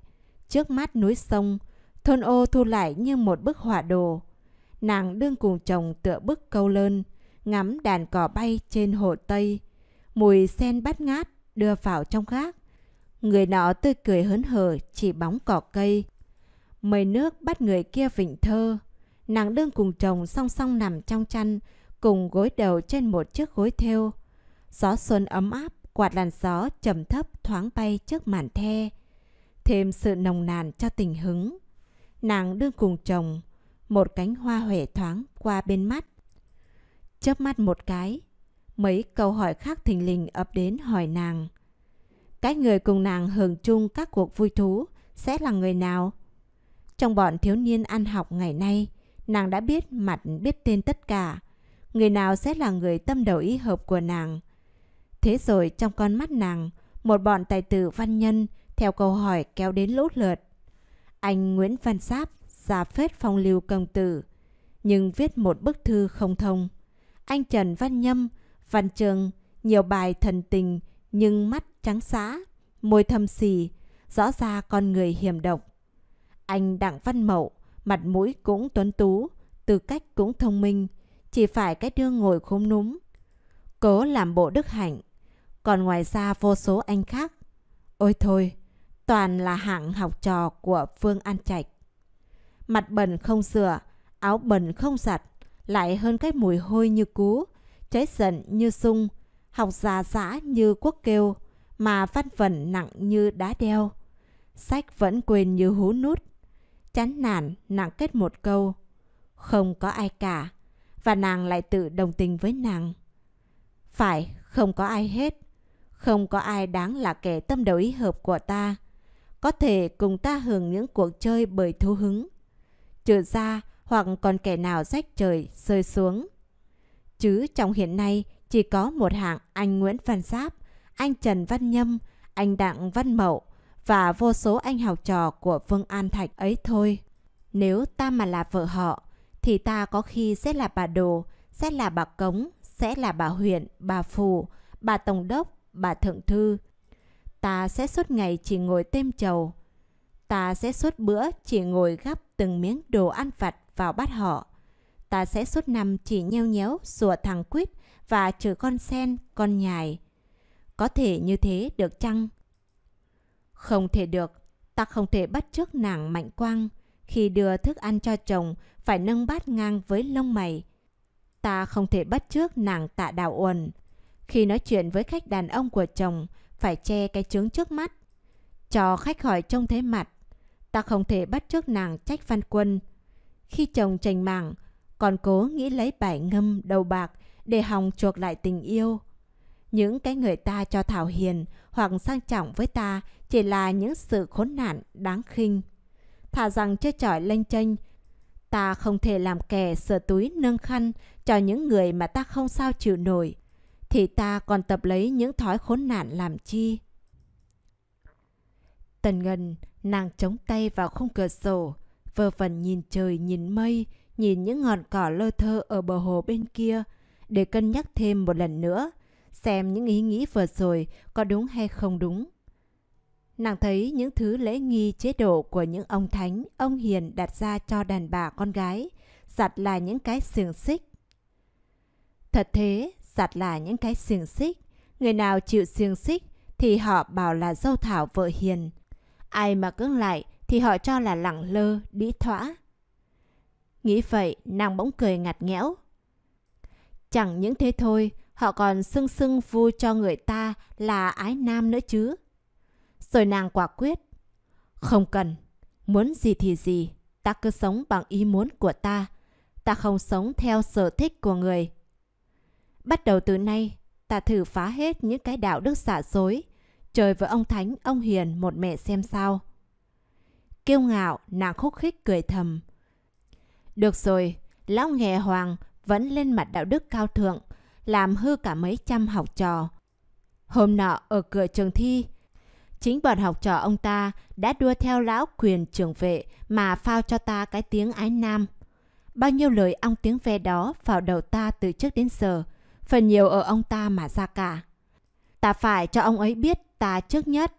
Trước mắt núi sông, thôn ô thu lại như một bức họa đồ. Nàng đương cùng chồng tựa bức câu lơn, ngắm đàn cỏ bay trên hồ Tây. Mùi sen bát ngát đưa vào trong gác. Người nọ tươi cười hớn hở chỉ bóng cỏ cây. Mây nước bắt người kia vịnh thơ. Nàng đương cùng chồng song song nằm trong chăn, cùng gối đầu trên một chiếc gối thêu. Gió xuân ấm áp, quạt làn gió trầm thấp thoáng bay trước màn the. Thêm sự nồng nàn cho tình hứng. Nàng đương cùng chồng, một cánh hoa huệ thoáng qua bên mắt. Chớp mắt một cái, mấy câu hỏi khác thình lình ập đến hỏi nàng. Cái người cùng nàng hưởng chung các cuộc vui thú sẽ là người nào? Trong bọn thiếu niên ăn học ngày nay, nàng đã biết mặt biết tên tất cả. Người nào sẽ là người tâm đầu ý hợp của nàng? Thế rồi trong con mắt nàng, một bọn tài tử văn nhân theo câu hỏi kéo đến lỗ lượt. Anh Nguyễn Văn Sáp giả phết phong lưu công tử, nhưng viết một bức thư không thông. Anh Trần Văn Nhâm, Văn Trường, nhiều bài thần tình nhưng mắt trắng xá, môi thâm xì, rõ ra con người hiểm độc. Anh Đặng Văn Mậu, mặt mũi cũng tuấn tú, tư cách cũng thông minh, chỉ phải cái đương ngồi khốm núm. Cố làm bộ đức hạnh, còn ngoài ra vô số anh khác. Ôi thôi, toàn là hạng học trò của Phương An Trạch. Mặt bẩn không sửa, áo bẩn không giặt, lại hơn cái mùi hôi như cú, cháy giận như sung, học già dã như quốc kêu, mà văn vẩn nặng như đá đeo. Sách vẫn quên như hú nút. Chán nản, nàng kết một câu. Không có ai cả. Và nàng lại tự đồng tình với nàng. Phải, không có ai hết. Không có ai đáng là kẻ tâm đầu ý hợp của ta. Có thể cùng ta hưởng những cuộc chơi bởi thú hứng. Trừ ra, hoặc còn kẻ nào rách trời rơi xuống. Chứ trong hiện nay chỉ có một hạng anh Nguyễn Văn Giáp, anh Trần Văn Nhâm, anh Đặng Văn Mậu và vô số anh học trò của Vương An Thạch ấy thôi. Nếu ta mà là vợ họ, thì ta có khi sẽ là bà Đồ, sẽ là bà Cống, sẽ là bà huyện, bà Phù, bà Tổng đốc, bà Thượng Thư. Ta sẽ suốt ngày chỉ ngồi tem chầu. Ta Ta sẽ suốt bữa chỉ ngồi gắp từng miếng đồ ăn vặt vào bát họ. Ta sẽ suốt năm chỉ nheo nhéo sủa thằng quýt và trừ con sen, con nhài. Có thể như thế được chăng? Không thể được. Ta không thể bắt trước nàng mạnh quang. Khi đưa thức ăn cho chồng, phải nâng bát ngang với lông mày. Ta không thể bắt trước nàng tạ đạo uẩn. Khi nói chuyện với khách đàn ông của chồng, phải che cái trướng trước mắt. Cho khách hỏi trông thấy mặt. Ta không thể bắt trước nàng trách văn quân. Khi chồng trành mạng, còn cố nghĩ lấy bài ngâm đầu bạc để hòng chuộc lại tình yêu. Những cái người ta cho thảo hiền hoặc sang trọng với ta chỉ là những sự khốn nạn đáng khinh. Thà rằng chơi trọi lênh chênh, ta không thể làm kẻ sờ túi nâng khăn cho những người mà ta không sao chịu nổi. Thì ta còn tập lấy những thói khốn nạn làm chi? Tần Ngân, nàng chống tay vào khung cửa sổ, vơ vẩn nhìn trời nhìn mây, nhìn những ngọn cỏ lơ thơ ở bờ hồ bên kia, để cân nhắc thêm một lần nữa, xem những ý nghĩ vừa rồi có đúng hay không đúng. Nàng thấy những thứ lễ nghi chế độ của những ông thánh, ông hiền đặt ra cho đàn bà con gái, giặt là những cái xiềng xích. Thật thế, giặt là những cái xiềng xích. Người nào chịu xiềng xích thì họ bảo là dâu thảo vợ hiền. Ai mà cưỡng lại thì họ cho là lẳng lơ, đĩ thỏa. Nghĩ vậy, nàng bỗng cười ngặt nghẽo. Chẳng những thế thôi, họ còn xưng xưng vui cho người ta là ái nam nữa chứ. Rồi nàng quả quyết. Không cần, muốn gì thì gì, ta cứ sống bằng ý muốn của ta. Ta không sống theo sở thích của người. Bắt đầu từ nay, ta thử phá hết những cái đạo đức xả dối, trời với ông Thánh, ông Hiền một mẹ xem sao. Kiêu ngạo, nàng khúc khích cười thầm. Được rồi, lão nghề hoàng vẫn lên mặt đạo đức cao thượng, làm hư cả mấy trăm học trò. Hôm nọ ở cửa trường thi, chính bọn học trò ông ta đã đua theo lão quyền trưởng vệ mà phao cho ta cái tiếng ái nam. Bao nhiêu lời ong tiếng ve đó vào đầu ta từ trước đến giờ, phần nhiều ở ông ta mà ra cả. Ta phải cho ông ấy biết ta trước nhất.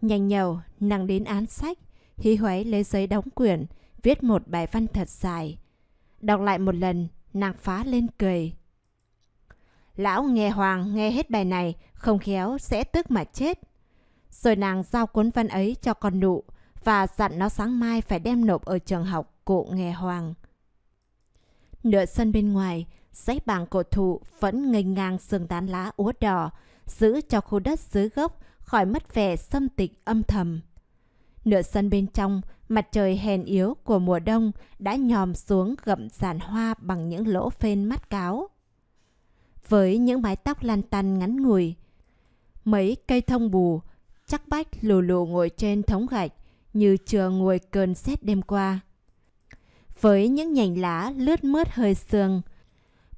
Nhanh nhầu, nàng đến án sách, hí hoáy lấy giấy đóng quyển, viết một bài văn thật dài. Đọc lại một lần, nàng phá lên cười. Lão nghe Hoàng nghe hết bài này, không khéo sẽ tức mà chết. Rồi nàng giao cuốn văn ấy cho con nụ và dặn nó sáng mai phải đem nộp ở trường học cụ nghe Hoàng. Nửa sân bên ngoài, dãy bảng cổ thụ vẫn ngây ngang sương tán lá úa đỏ, giữ cho khu đất dưới gốc khỏi mất vẻ xâm tịch âm thầm. Nửa sân bên trong, mặt trời hèn yếu của mùa đông đã nhòm xuống gậm giàn hoa bằng những lỗ phên mắt cáo. Với những mái tóc lan tăn ngắn ngủi, mấy cây thông bù, chắc bách lù lù ngồi trên thống gạch như chưa ngồi cơn xét đêm qua. Với những nhành lá lướt mướt hơi sương,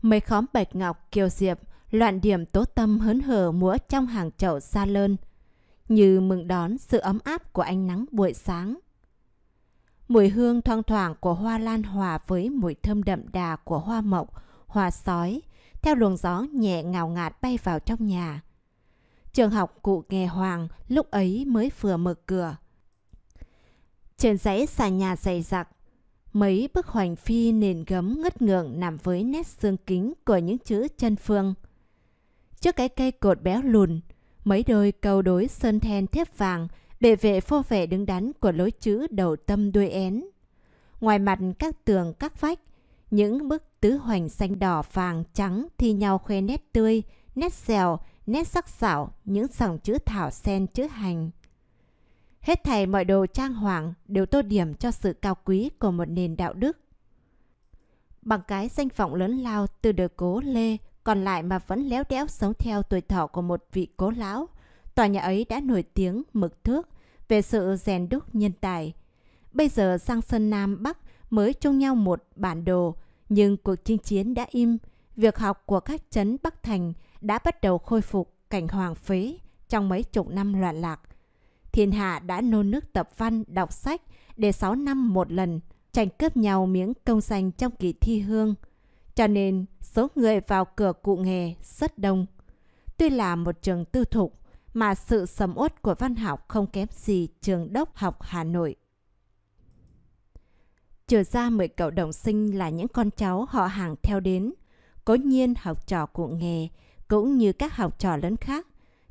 mấy khóm bạch ngọc kiều diệp loạn điểm tố tâm hớn hở múa trong hàng chậu xa lơn, như mừng đón sự ấm áp của ánh nắng buổi sáng. Mùi hương thoang thoảng của hoa lan hòa với mùi thơm đậm đà của hoa mộc, hoa sói, theo luồng gió nhẹ ngào ngạt bay vào trong nhà. Trường học cụ nghề hoàng lúc ấy mới vừa mở cửa. Trên dãy xà nhà dày dặc, mấy bức hoành phi nền gấm ngất ngượng nằm với nét xương kính của những chữ chân phương. Trước cái cây cột béo lùn, mấy đôi cầu đối sơn then thép vàng để vệ phô vẻ đứng đắn của lối chữ đầu tâm đuôi én. Ngoài mặt các tường các vách, những bức tứ hoành xanh đỏ vàng trắng thi nhau khoe nét tươi, nét dẻo, nét sắc sảo, những dòng chữ thảo sen chữ hành. Hết thảy mọi đồ trang hoàng đều tô điểm cho sự cao quý của một nền đạo đức. Bằng cái danh vọng lớn lao từ đời cố Lê còn lại mà vẫn léo đéo sống theo tuổi thọ của một vị cố lão, tòa nhà ấy đã nổi tiếng mực thước về sự rèn đúc nhân tài. Bây giờ sang Sơn Nam Bắc mới chung nhau một bản đồ, nhưng cuộc chinh chiến đã im, việc học của các chấn Bắc Thành đã bắt đầu khôi phục cảnh hoàng phí trong mấy chục năm loạn lạc. Thiên hạ đã nôn nước tập văn, đọc sách để 6 năm một lần, tranh cướp nhau miếng công danh trong kỳ thi hương. Cho nên số người vào cửa cụ nghề rất đông. Tuy là một trường tư thục mà sự sầm uất của văn học không kém gì trường đốc học Hà Nội. Trừ ra 10 cậu đồng sinh là những con cháu họ hàng theo đến, cố nhiên học trò cụ nghề cũng như các học trò lớn khác,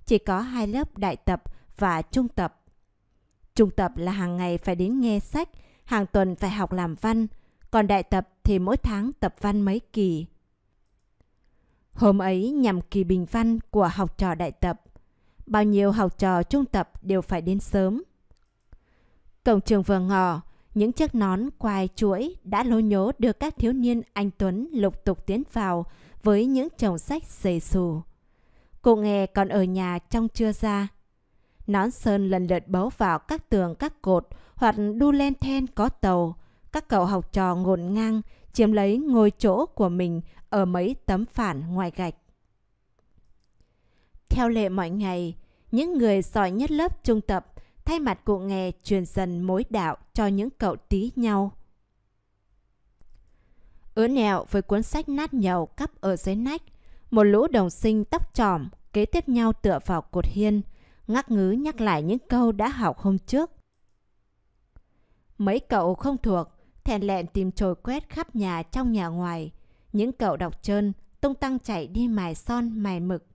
chỉ có hai lớp đại tập và trung tập. Trung tập là hàng ngày phải đến nghe sách, hàng tuần phải học làm văn, còn đại tập thì mỗi tháng tập văn mấy kỳ. Hôm ấy nhằm kỳ bình văn của học trò đại tập, bao nhiêu học trò trung tập đều phải đến sớm. Cổng trường vừa ngò, những chiếc nón quai chuỗi đã lố nhố đưa các thiếu niên anh Tuấn lục tục tiến vào với những chồng sách dày xù. Cô nghe còn ở nhà trong chưa ra. Nón sơn lần lượt bấu vào các tường các cột hoặc đu len then có tàu. Các cậu học trò ngổn ngang chiếm lấy ngôi chỗ của mình ở mấy tấm phản ngoài gạch. Theo lệ mọi ngày, những người giỏi nhất lớp trung tập thay mặt cụ nghe truyền dần mối đạo cho những cậu tí nhau. Ứa nẹo với cuốn sách nát nhầu cắp ở dưới nách, một lũ đồng sinh tóc tròm kế tiếp nhau tựa vào cột hiên, ngắc ngứ nhắc lại những câu đã học hôm trước. Mấy cậu không thuộc, thèn lẹn tìm trồi quét khắp nhà trong nhà ngoài. Những cậu đọc trơn, tung tăng chạy đi mài son mài mực.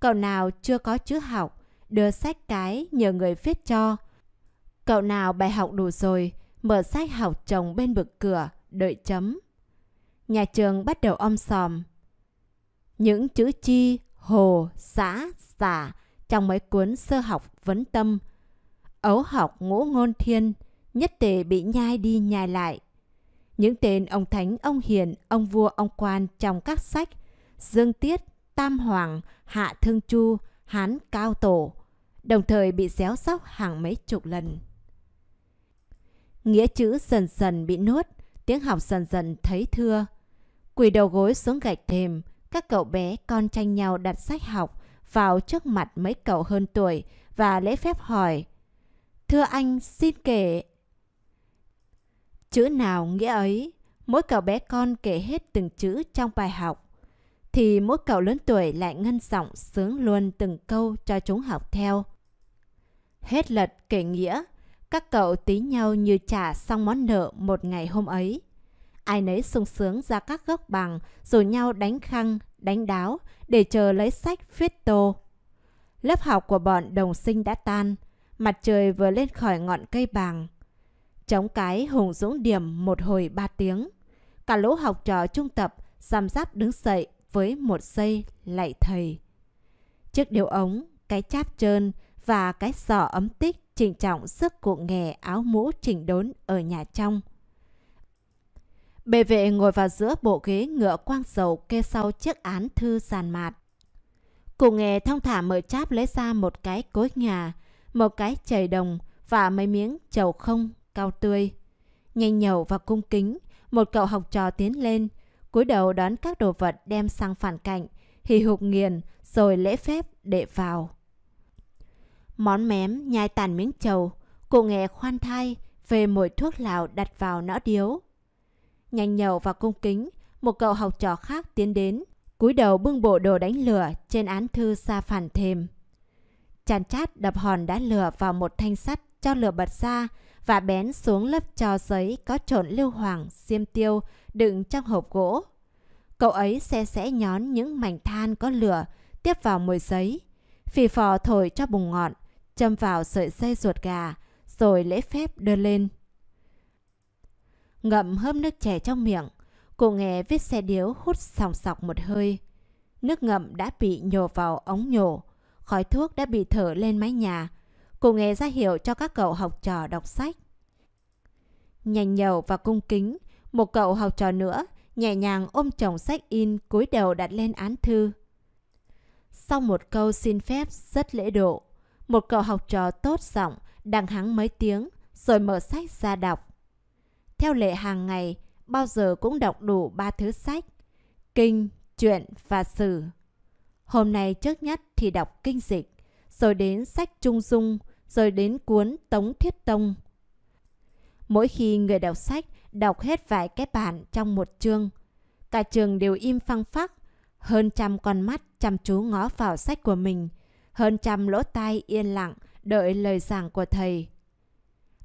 Cậu nào chưa có chữ học, đưa sách cái nhờ người viết cho. Cậu nào bài học đủ rồi, mở sách học chồng bên bực cửa, đợi chấm. Nhà trường bắt đầu om sòm. Những chữ chi, hồ, xã, xả trong mấy cuốn sơ học vấn tâm. Ấu học ngũ ngôn thiên, nhất tề bị nhai đi nhai lại. Những tên ông thánh, ông hiền, ông vua, ông quan trong các sách Dương Tiết, Tam Hoàng, Hạ Thương Chu, Hán Cao Tổ, đồng thời bị xéo sóc hàng mấy chục lần. Nghĩa chữ dần dần bị nuốt, tiếng học dần dần thấy thưa. Quỳ đầu gối xuống gạch thềm, các cậu bé con tranh nhau đặt sách học vào trước mặt mấy cậu hơn tuổi và lễ phép hỏi. Thưa anh, xin kể. Chữ nào nghĩa ấy, mỗi cậu bé con kể hết từng chữ trong bài học. Thì mỗi cậu lớn tuổi lại ngân giọng sướng luôn từng câu cho chúng học theo. Hết lật kể nghĩa, các cậu tí nhau như trả xong món nợ một ngày hôm ấy. Ai nấy sung sướng ra các gốc bằng, rồi nhau đánh khăn, đánh đáo để chờ lấy sách viết tô. Lớp học của bọn đồng sinh đã tan, mặt trời vừa lên khỏi ngọn cây bàng. Chống cái hùng dũng điểm một hồi ba tiếng. Cả lũ học trò trung tập giam giáp đứng dậy với một giây lạy thầy. Chiếc điều ống, cái cháp trơn và cái sọ ấm tích trịnh trọng sức cụ nghề áo mũ chỉnh đốn ở nhà trong. Bề vệ ngồi vào giữa bộ ghế ngựa quang dầu kê sau chiếc án thư sàn mạt. Cụ nghề thông thả mở cháp lấy ra một cái cối nhà, một cái chày đồng và mấy miếng chầu không cao tươi. Nhanh nhậu và cung kính, một cậu học trò tiến lên, cúi đầu đón các đồ vật đem sang phản cạnh, hì hục nghiền rồi lễ phép đệ vào. Món mém nhai tàn miếng trầu, cụ nghề khoan thai về mồi thuốc lào đặt vào nõ điếu. Nhanh nhậu và cung kính, một cậu học trò khác tiến đến, cúi đầu bưng bộ đồ đánh lửa trên án thư xa phản thềm. Chàn chát đập hòn đá lửa vào một thanh sắt cho lửa bật ra và bén xuống lớp trò giấy có trộn lưu hoàng, xiêm tiêu đựng trong hộp gỗ. Cậu ấy xe sẽ nhón những mảnh than có lửa tiếp vào mùi giấy, phì phò thổi cho bùng ngọn, châm vào sợi dây ruột gà, rồi lễ phép đưa lên. Ngậm hớp nước chè trong miệng, cô nghe viết xe điếu hút sòng sọc một hơi. Nước ngậm đã bị nhổ vào ống nhổ, khói thuốc đã bị thở lên mái nhà. Cô nghe ra hiệu cho các cậu học trò đọc sách. Nhanh nhầu và cung kính, một cậu học trò nữa nhẹ nhàng ôm chồng sách in cúi đầu đặt lên án thư. Sau một câu xin phép rất lễ độ, một cậu học trò tốt giọng đằng hắng mấy tiếng rồi mở sách ra đọc. Theo lệ hàng ngày, bao giờ cũng đọc đủ ba thứ sách. Kinh, truyện và sử. Hôm nay trước nhất thì đọc kinh dịch, rồi đến sách Trung Dung, rồi đến cuốn Tống Thiết Tông. Mỗi khi người đọc sách đọc hết vài cái bản trong một chương, cả trường đều im phăng phắc, hơn trăm con mắt chăm chú ngó vào sách của mình, hơn trăm lỗ tai yên lặng đợi lời giảng của thầy.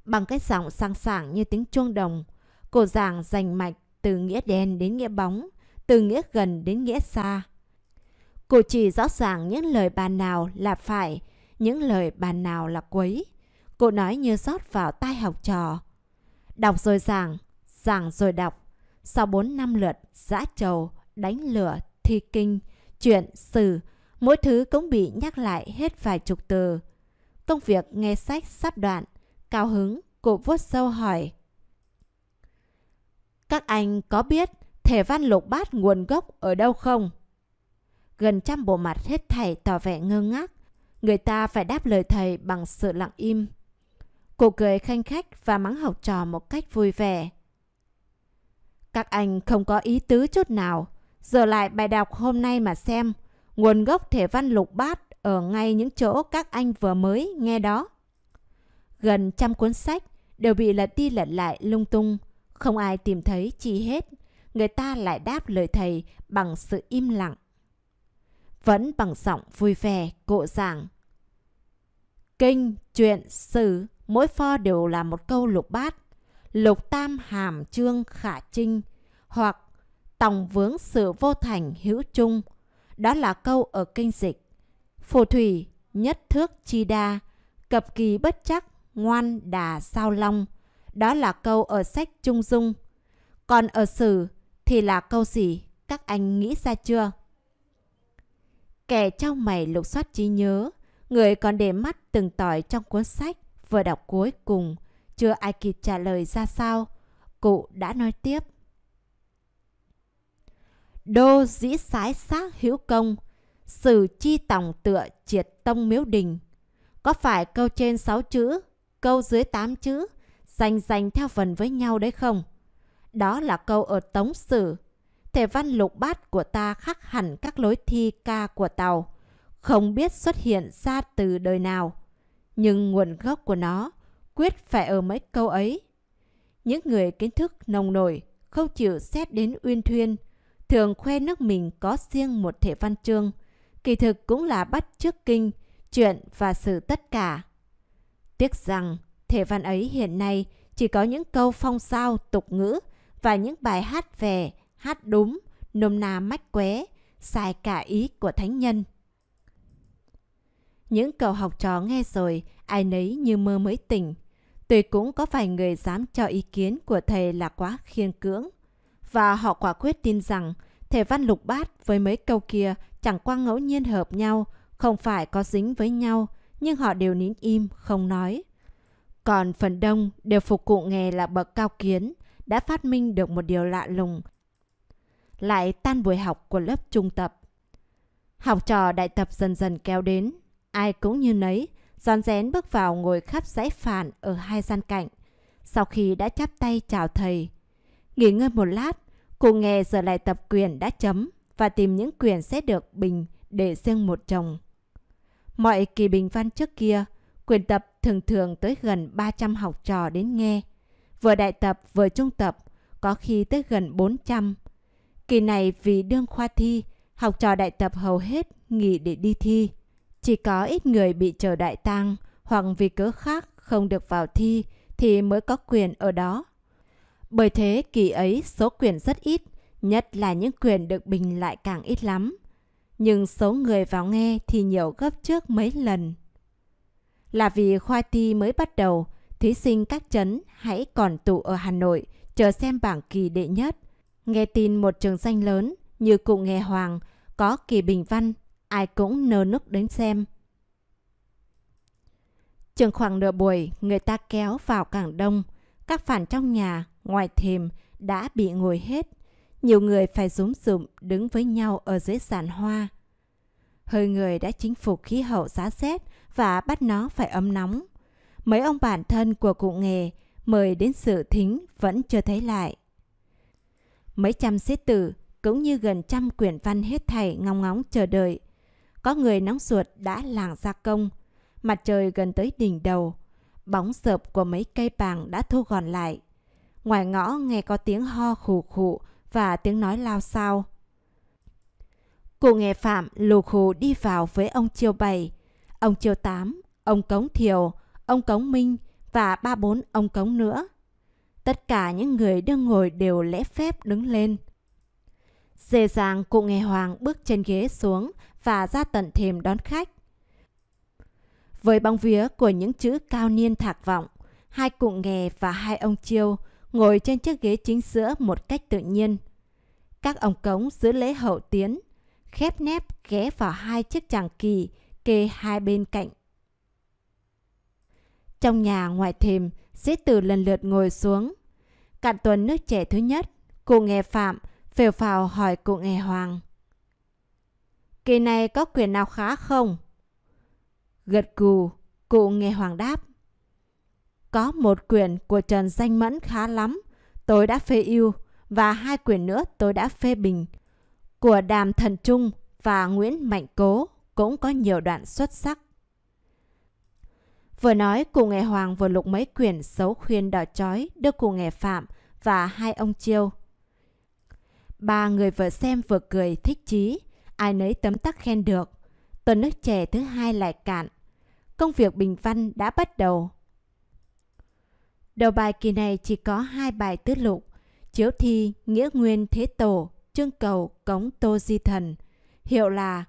Bằng cái giọng sang sảng như tiếng chuông đồng, cô giảng rành mạch từ nghĩa đen đến nghĩa bóng, từ nghĩa gần đến nghĩa xa. Cô chỉ rõ ràng những lời bàn nào là phải, những lời bàn nào là quấy. Cô nói như rót vào tai học trò. Đọc rồi giảng, giảng rồi đọc. Sau 4 năm lượt, giã trầu, đánh lửa, thi kinh, chuyện, sử, mỗi thứ cũng bị nhắc lại hết vài chục từ. Công việc nghe sách sắp đoạn, cao hứng, cụ vuốt sâu hỏi. Các anh có biết thể văn lục bát nguồn gốc ở đâu không? Gần trăm bộ mặt hết thảy tỏ vẻ ngơ ngác. Người ta phải đáp lời thầy bằng sự lặng im. Cô cười khanh khách và mắng học trò một cách vui vẻ. Các anh không có ý tứ chút nào. Giờ lại bài đọc hôm nay mà xem. Nguồn gốc thể văn lục bát ở ngay những chỗ các anh vừa mới nghe đó. Gần trăm cuốn sách đều bị lật đi lật lại lung tung. Không ai tìm thấy chi hết. Người ta lại đáp lời thầy bằng sự im lặng. Vẫn bằng giọng vui vẻ, cộ giảng. Kinh, chuyện, sử, mỗi pho đều là một câu lục bát. Lục tam hàm trương khả trinh hoặc tòng vướng sự vô thành hữu trung, Đó là câu ở kinh dịch. Phù thủy, nhất thước chi đa, cập kỳ bất chắc, ngoan đà sao long. Đó là câu ở sách Trung Dung. Còn ở sử thì là câu gì? Các anh nghĩ ra chưa? Kẻ trong mày lục soát trí nhớ, người còn để mắt từng tỏi trong cuốn sách vừa đọc cuối cùng, chưa ai kịp trả lời ra sao. Cụ đã nói tiếp. Đô dĩ sái xác hữu công, sử chi tòng tựa triệt tông miếu đình. Có phải câu trên sáu chữ, câu dưới 8 chữ, dành dành theo phần với nhau đấy không? Đó là câu ở Tống Sử. Thể văn lục bát của ta khác hẳn các lối thi ca của Tàu. Không biết xuất hiện ra từ đời nào. Nhưng nguồn gốc của nó quyết phải ở mấy câu ấy. Những người kiến thức nồng nổi, không chịu xét đến uyên thuyên, thường khoe nước mình có riêng một thể văn chương, kỳ thực cũng là bắt chước kinh, chuyện và sự tất cả. Tiếc rằng, thể văn ấy hiện nay chỉ có những câu phong sao, tục ngữ và những bài hát về, hát đúng, nôm na mách qué, sai cả ý của thánh nhân. Những cậu học trò nghe rồi, ai nấy như mơ mới tỉnh. Tuy cũng có vài người dám cho ý kiến của thầy là quá khiên cưỡng. Và họ quả quyết tin rằng thể văn lục bát với mấy câu kia chẳng qua ngẫu nhiên hợp nhau, không phải có dính với nhau, nhưng họ đều nín im, không nói. Còn phần đông đều phục cụ nghề là bậc cao kiến, đã phát minh được một điều lạ lùng. Lại tan buổi học của lớp trung tập. Học trò đại tập dần dần kéo đến, ai cũng như nấy, rón rén bước vào ngồi khắp dãy phản ở hai gian cạnh. Sau khi đã chắp tay chào thầy, nghỉ ngơi một lát, cô nghề giờ lại tập quyền đã chấm và tìm những quyền sẽ được bình để riêng một chồng. Mọi kỳ bình văn trước kia, quyền tập thường thường tới gần 300 học trò đến nghe. Vừa đại tập vừa trung tập, có khi tới gần 400. Kỳ này vì đương khoa thi, học trò đại tập hầu hết nghỉ để đi thi. Chỉ có ít người bị chờ đại tang hoặc vì cớ khác không được vào thi thì mới có quyền ở đó. Bởi thế kỳ ấy số quyền rất ít, nhất là những quyền được bình lại càng ít lắm. Nhưng số người vào nghe thì nhiều gấp trước mấy lần. Là vì khoa thi mới bắt đầu, thí sinh các chấn hãy còn tụ ở Hà Nội chờ xem bảng kỳ đệ nhất. Nghe tin một trường danh lớn như Cụ nghề Hoàng có kỳ bình văn ai cũng nơ nức đến xem. trường khoảng nửa buổi, người ta kéo vào càng đông. Các phản trong nhà, ngoài thềm đã bị ngồi hết. Nhiều người phải rúm rụm đứng với nhau ở dưới sàn hoa. Hơi người đã chính phục khí hậu giá rét và bắt nó phải ấm nóng. Mấy ông bản thân của cụ nghề mời đến sự thính vẫn chưa thấy lại. Mấy trăm sĩ tử cũng như gần trăm quyển văn hết thảy ngóng ngóng chờ đợi có người nóng ruột đã làng ra công. Mặt trời gần tới đỉnh đầu. Bóng sợp của mấy cây bàng đã thu gọn lại. Ngoài ngõ nghe có tiếng ho khủ khụ và tiếng nói lao sao. Cụ nghề phạm lù khù đi vào với ông chiêu bảy, ông Chiêu Tám, ông Cống Thiều, ông Cống Minh và ba bốn ông Cống nữa. Tất cả những người đang ngồi đều lễ phép đứng lên. Dề dàng cụ nghe Hoàng bước trên ghế xuống và ra tận thềm đón khách. Với bóng vía của những chữ cao niên thạc vọng, hai cụ nghề và hai ông chiêu ngồi trên chiếc ghế chính giữa một cách tự nhiên. Các ông cống giữ lễ hậu tiến, khép nép ghé vào hai chiếc tràng kỳ kê hai bên cạnh. Trong nhà ngoài thềm, sĩ tử lần lượt ngồi xuống. Cạn tuần nước trẻ thứ nhất, cụ nghe Phạm phều phào hỏi cụ nghe Hoàng. Kỳ này có quyền nào khá không? Gật cù, cụ nghe Hoàng đáp. Có một quyền của Trần Danh Mẫn khá lắm, tôi đã phê yêu, và hai quyển nữa tôi đã phê bình. Của Đàm Thần Trung và Nguyễn Mạnh Cố cũng có nhiều đoạn xuất sắc. Vừa nói, cụ nghề Hoàng vừa lục mấy quyển xấu khuyên đỏ chói đưa cụ nghề Phạm và hai ông Chiêu. Ba người vừa xem vừa cười thích chí, ai nấy tấm tắc khen được. Tuần nước chè thứ hai lại cạn. Công việc bình văn đã bắt đầu. Đầu bài kỳ này chỉ có hai bài tứ lục, chiếu thi Nghĩa Nguyên Thế Tổ, Trương Cầu, Cống Tô Di Thần, hiệu là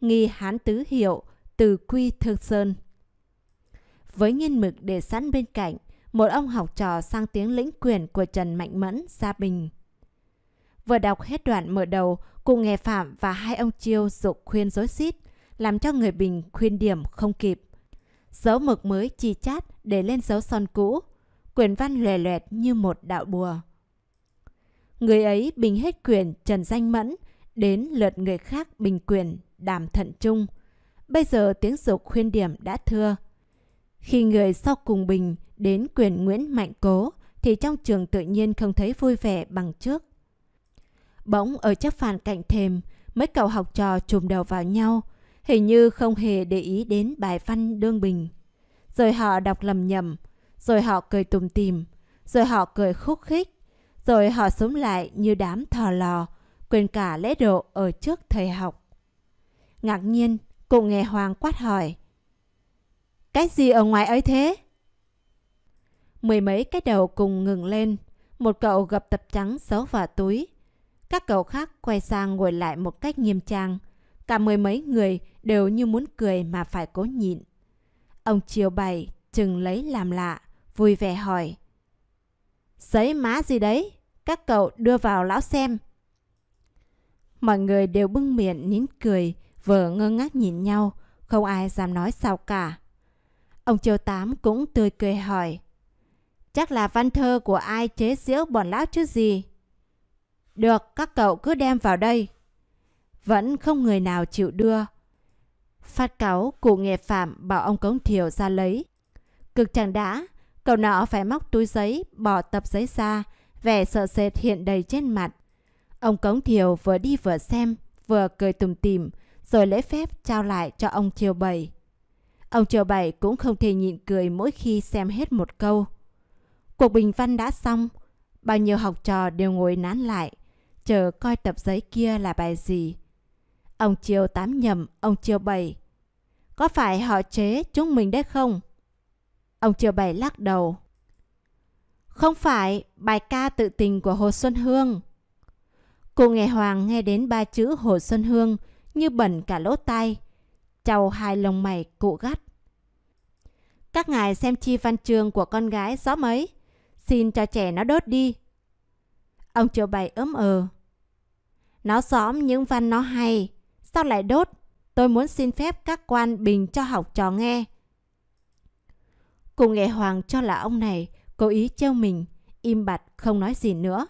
Nghi Hán Tứ Hiệu, Từ Quy Thương Sơn. Với nghiên mực để sẵn bên cạnh, một ông học trò sang tiếng lĩnh quyền của Trần Mạnh Mẫn, Gia Bình. Vừa đọc hết đoạn mở đầu, cụ nghe Phạm và hai ông Chiêu dục khuyên rối xít, làm cho người Bình khuyên điểm không kịp. Dấu mực mới chi chát để lên dấu son cũ, quyền văn lòe loẹt như một đạo bùa. Người ấy bình hết quyền Trần Danh Mẫn, đến lượt người khác bình quyền Đàm Thận Trung. Bây giờ tiếng dục khuyên điểm đã thưa. Khi người sau cùng bình đến quyền Nguyễn Mạnh Cố, thì trong trường tự nhiên không thấy vui vẻ bằng trước. Bỗng ở chấp phàn cạnh thềm, mấy cậu học trò chùm đầu vào nhau, hình như không hề để ý đến bài văn đương bình. Rồi họ đọc lầm nhầm, rồi họ cười tùm tìm, rồi họ cười khúc khích, rồi họ sống lại như đám thò lò, quên cả lễ độ ở trước thầy học. Ngạc nhiên, cụ nghe Hoàng quát hỏi. Cái gì ở ngoài ấy thế? Mười mấy cái đầu cùng ngừng lên, một cậu gập tập trắng xấu vào túi. Các cậu khác quay sang ngồi lại một cách nghiêm trang. Cả mười mấy người đều như muốn cười mà phải cố nhịn. Ông chiều bày, chừng lấy làm lạ, vui vẻ hỏi. Giấy má gì đấy? Các cậu đưa vào lão xem. Mọi người đều bưng miệng nín cười, vừa ngơ ngác nhìn nhau, không ai dám nói sao cả. Ông Châu Tám cũng tươi cười hỏi. Chắc là văn thơ của ai chế giễu bọn lão chứ gì? Được, các cậu cứ đem vào đây. Vẫn không người nào chịu đưa. Phát cáo cụ nghề phạm bảo ông Cống Thiều ra lấy. Cực chẳng đã, cậu nọ phải móc túi giấy, bỏ tập giấy ra, vẻ sợ sệt hiện đầy trên mặt. Ông Cống Thiều vừa đi vừa xem, vừa cười tùm tìm, rồi lễ phép trao lại cho ông Triều Bảy. Ông Triều Bảy cũng không thể nhịn cười mỗi khi xem hết một câu. Cuộc bình văn đã xong, bao nhiêu học trò đều ngồi nán lại, chờ coi tập giấy kia là bài gì. Ông Triều tám nhầm, ông Triều Bảy. Có phải họ chế chúng mình đấy không? Ông Triều Bảy lắc đầu. Không phải bài ca tự tình của Hồ Xuân Hương. Cô nghe Hoàng nghe đến ba chữ Hồ Xuân Hương như bẩn cả lỗ tai. Chầu hai lông mày cụ gắt. Các ngài xem chi văn chương của con gái xóm mấy. Xin cho trẻ nó đốt đi. Ông triệu bày ấm ờ. Nó xóm những văn nó hay. Sao lại đốt? Tôi muốn xin phép các quan bình cho học trò nghe. Cùng nghệ hoàng cho là ông này cố ý treo mình, im bặt không nói gì nữa.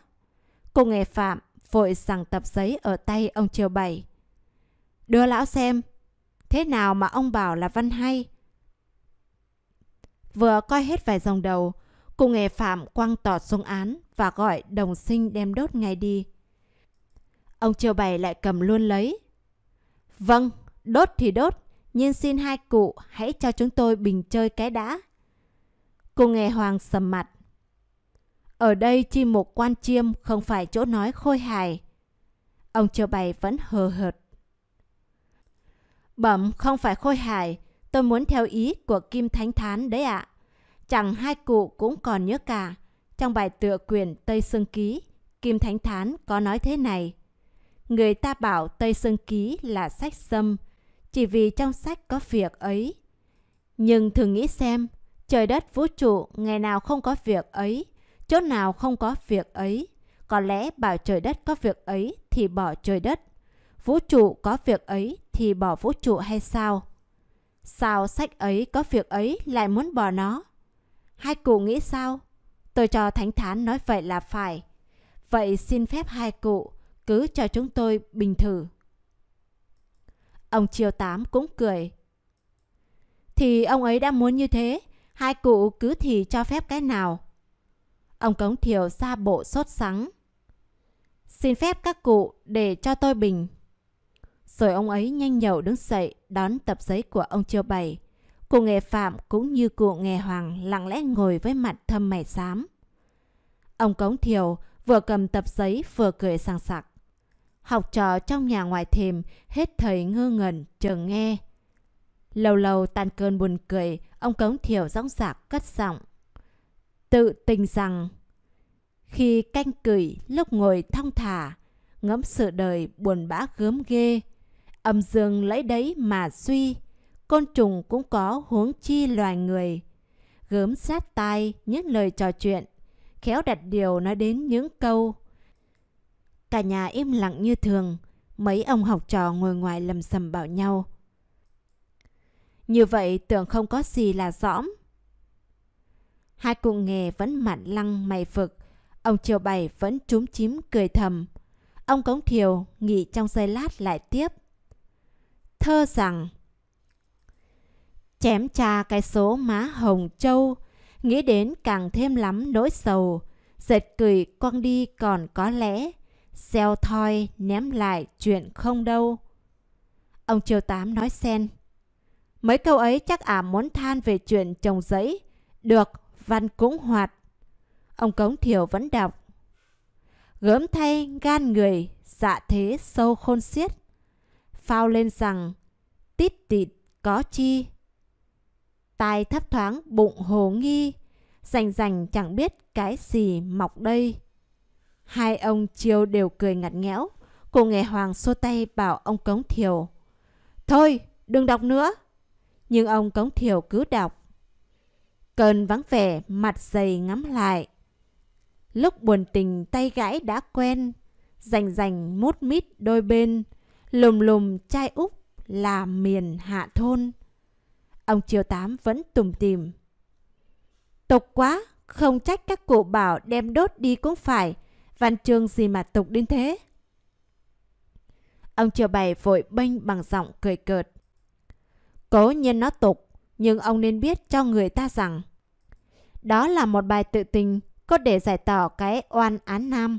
cô nghệ phạm vội rằng tập giấy ở tay ông Triều Bảy. Đưa lão xem, thế nào mà ông bảo là văn hay? Vừa coi hết vài dòng đầu, cô nghề phạm quăng tọt xuống án và gọi đồng sinh đem đốt ngay đi. Ông Triều Bảy lại cầm luôn lấy. Vâng, đốt thì đốt, nhưng xin hai cụ hãy cho chúng tôi bình chơi cái đã. Cô nghe Hoàng sầm mặt. Ở đây chi một quan chiêm không phải chỗ nói khôi hài. Ông Triều Bày vẫn hờ hợt. Bẩm không phải khôi hài, tôi muốn theo ý của Kim Thánh Thán đấy ạ. Chẳng hai cụ cũng còn nhớ cả. Trong bài tựa quyền Tây sơn Ký, Kim Thánh Thán có nói thế này. Người ta bảo Tây sơn Ký là sách xâm, chỉ vì trong sách có việc ấy. Nhưng thử nghĩ xem, trời đất vũ trụ ngày nào không có việc ấy, chỗ nào không có việc ấy. Có lẽ bảo trời đất có việc ấy thì bỏ trời đất, vũ trụ có việc ấy thì bỏ vũ trụ hay sao? Sao sách ấy có việc ấy lại muốn bỏ nó? Hai cụ nghĩ sao? Tôi cho Thánh Thán nói vậy là phải. Vậy xin phép hai cụ cứ cho chúng tôi bình thử. Ông Triều Tám cũng cười. Thì ông ấy đã muốn như thế, hai cụ cứ thì cho phép cái nào. Ông Cống Thiều ra bộ sốt sắng. Xin phép các cụ để cho tôi bình. Rồi ông ấy nhanh nhậu đứng dậy đón tập giấy của ông Triều Bảy. Cụ nghề Phạm cũng như cụ nghề Hoàng lặng lẽ ngồi với mặt thâm mày xám. Ông Cống Thiều vừa cầm tập giấy vừa cười sang sặc. Học trò trong nhà ngoài thềm, hết thầy ngơ ngẩn chờ nghe. Lâu lâu tan cơn buồn cười, ông Cống Thiều dõng dạc cất giọng. Tự tình rằng, khi canh cửi lúc ngồi thong thả, ngẫm sự đời buồn bã gớm ghê, âm dương lấy đấy mà suy, côn trùng cũng có huống chi loài người. Gớm sát tai những lời trò chuyện, khéo đặt điều nói đến những câu. Cả nhà im lặng như thường, mấy ông học trò ngồi ngoài lầm sầm bảo nhau. Như vậy tưởng không có gì là rõ. Hai cụ nghề vẫn mặn lăng mày phực, ông Triều Bảy vẫn trúng chím cười thầm. Ông Cống Thiều nghỉ trong giây lát lại tiếp. Thơ rằng Chém cha cái số má hồng châu, nghĩ đến càng thêm lắm nỗi sầu, giật cười quăng đi còn có lẽ, xeo thoi ném lại chuyện không đâu. Ông Triều Tám nói xen. Mấy câu ấy chắc ả muốn than về chuyện trồng giấy. Được, văn cũng hoạt. Ông Cống Thiều vẫn đọc. Gớm thay gan người, dạ thế sâu khôn xiết. Phao lên rằng, tít tịt có chi. Tai thấp thoáng bụng hồ nghi, rành rành chẳng biết cái gì mọc đây. Hai ông chiêu đều cười ngặt nghẽo. Cô nghệ Hoàng xô tay bảo ông Cống Thiều. Thôi, đừng đọc nữa. Nhưng ông Cống Thiều cứ đọc. Cơn vắng vẻ, mặt dày ngắm lại. Lúc buồn tình tay gãi đã quen, rành rành mút mít đôi bên, lùm lùm chai úp là miền hạ thôn. Ông Triều Tám vẫn tùm tìm. Tục quá, không trách các cụ bảo đem đốt đi cũng phải, văn chương gì mà tục đến thế. Ông Triều Bảy vội bênh bằng giọng cười cợt. Cố nhiên nó tục, nhưng ông nên biết cho người ta rằng đó là một bài tự tình có để giải tỏ cái oan án nam.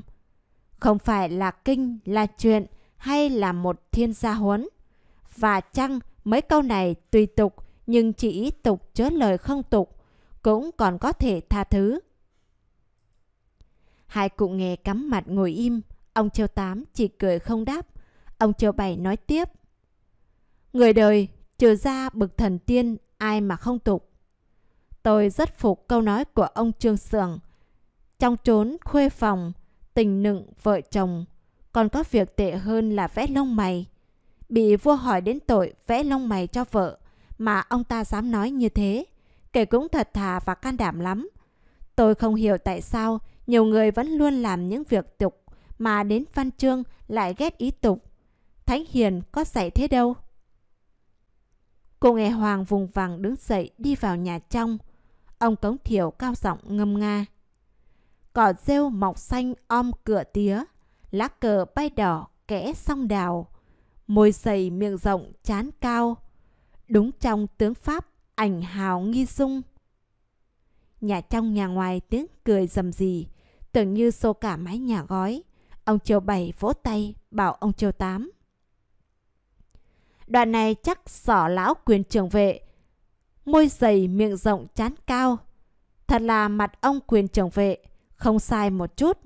Không phải là kinh, là chuyện hay là một thiên gia huấn. Và chăng mấy câu này tùy tục nhưng chỉ tục chớ lời không tục cũng còn có thể tha thứ. Hai cụ nghề cắm mặt ngồi im, ông Châu Tám chỉ cười không đáp. Ông Châu Bảy nói tiếp. Người đời, trừ ra bực thần tiên, ai mà không tục. Tôi rất phục câu nói của ông Trương Sưởng. Trong trốn khuê phòng, tình nựng vợ chồng, còn có việc tệ hơn là vẽ lông mày. Bị vua hỏi đến tội vẽ lông mày cho vợ, mà ông ta dám nói như thế. Kể cũng thật thà và can đảm lắm. Tôi không hiểu tại sao nhiều người vẫn luôn làm những việc tục mà đến văn chương lại ghét ý tục. Thánh Hiền có dạy thế đâu. Cô nghe Hoàng vùng vằng đứng dậy đi vào nhà trong. Ông Cống Thiểu cao giọng ngâm nga. Cỏ rêu mọc xanh om cửa tía, lá cờ bay đỏ kẽ song đào, môi dày miệng rộng chán cao. Đúng trong tướng Pháp ảnh hào nghi dung. Nhà trong nhà ngoài tiếng cười rầm rì, tưởng như xô cả mái nhà gói. Ông châu Bảy vỗ tay, bảo ông châu Tám. Đoạn này chắc sỏ lão quyền trưởng vệ, môi dày miệng rộng chán cao. Thật là mặt ông quyền trưởng vệ, không sai một chút.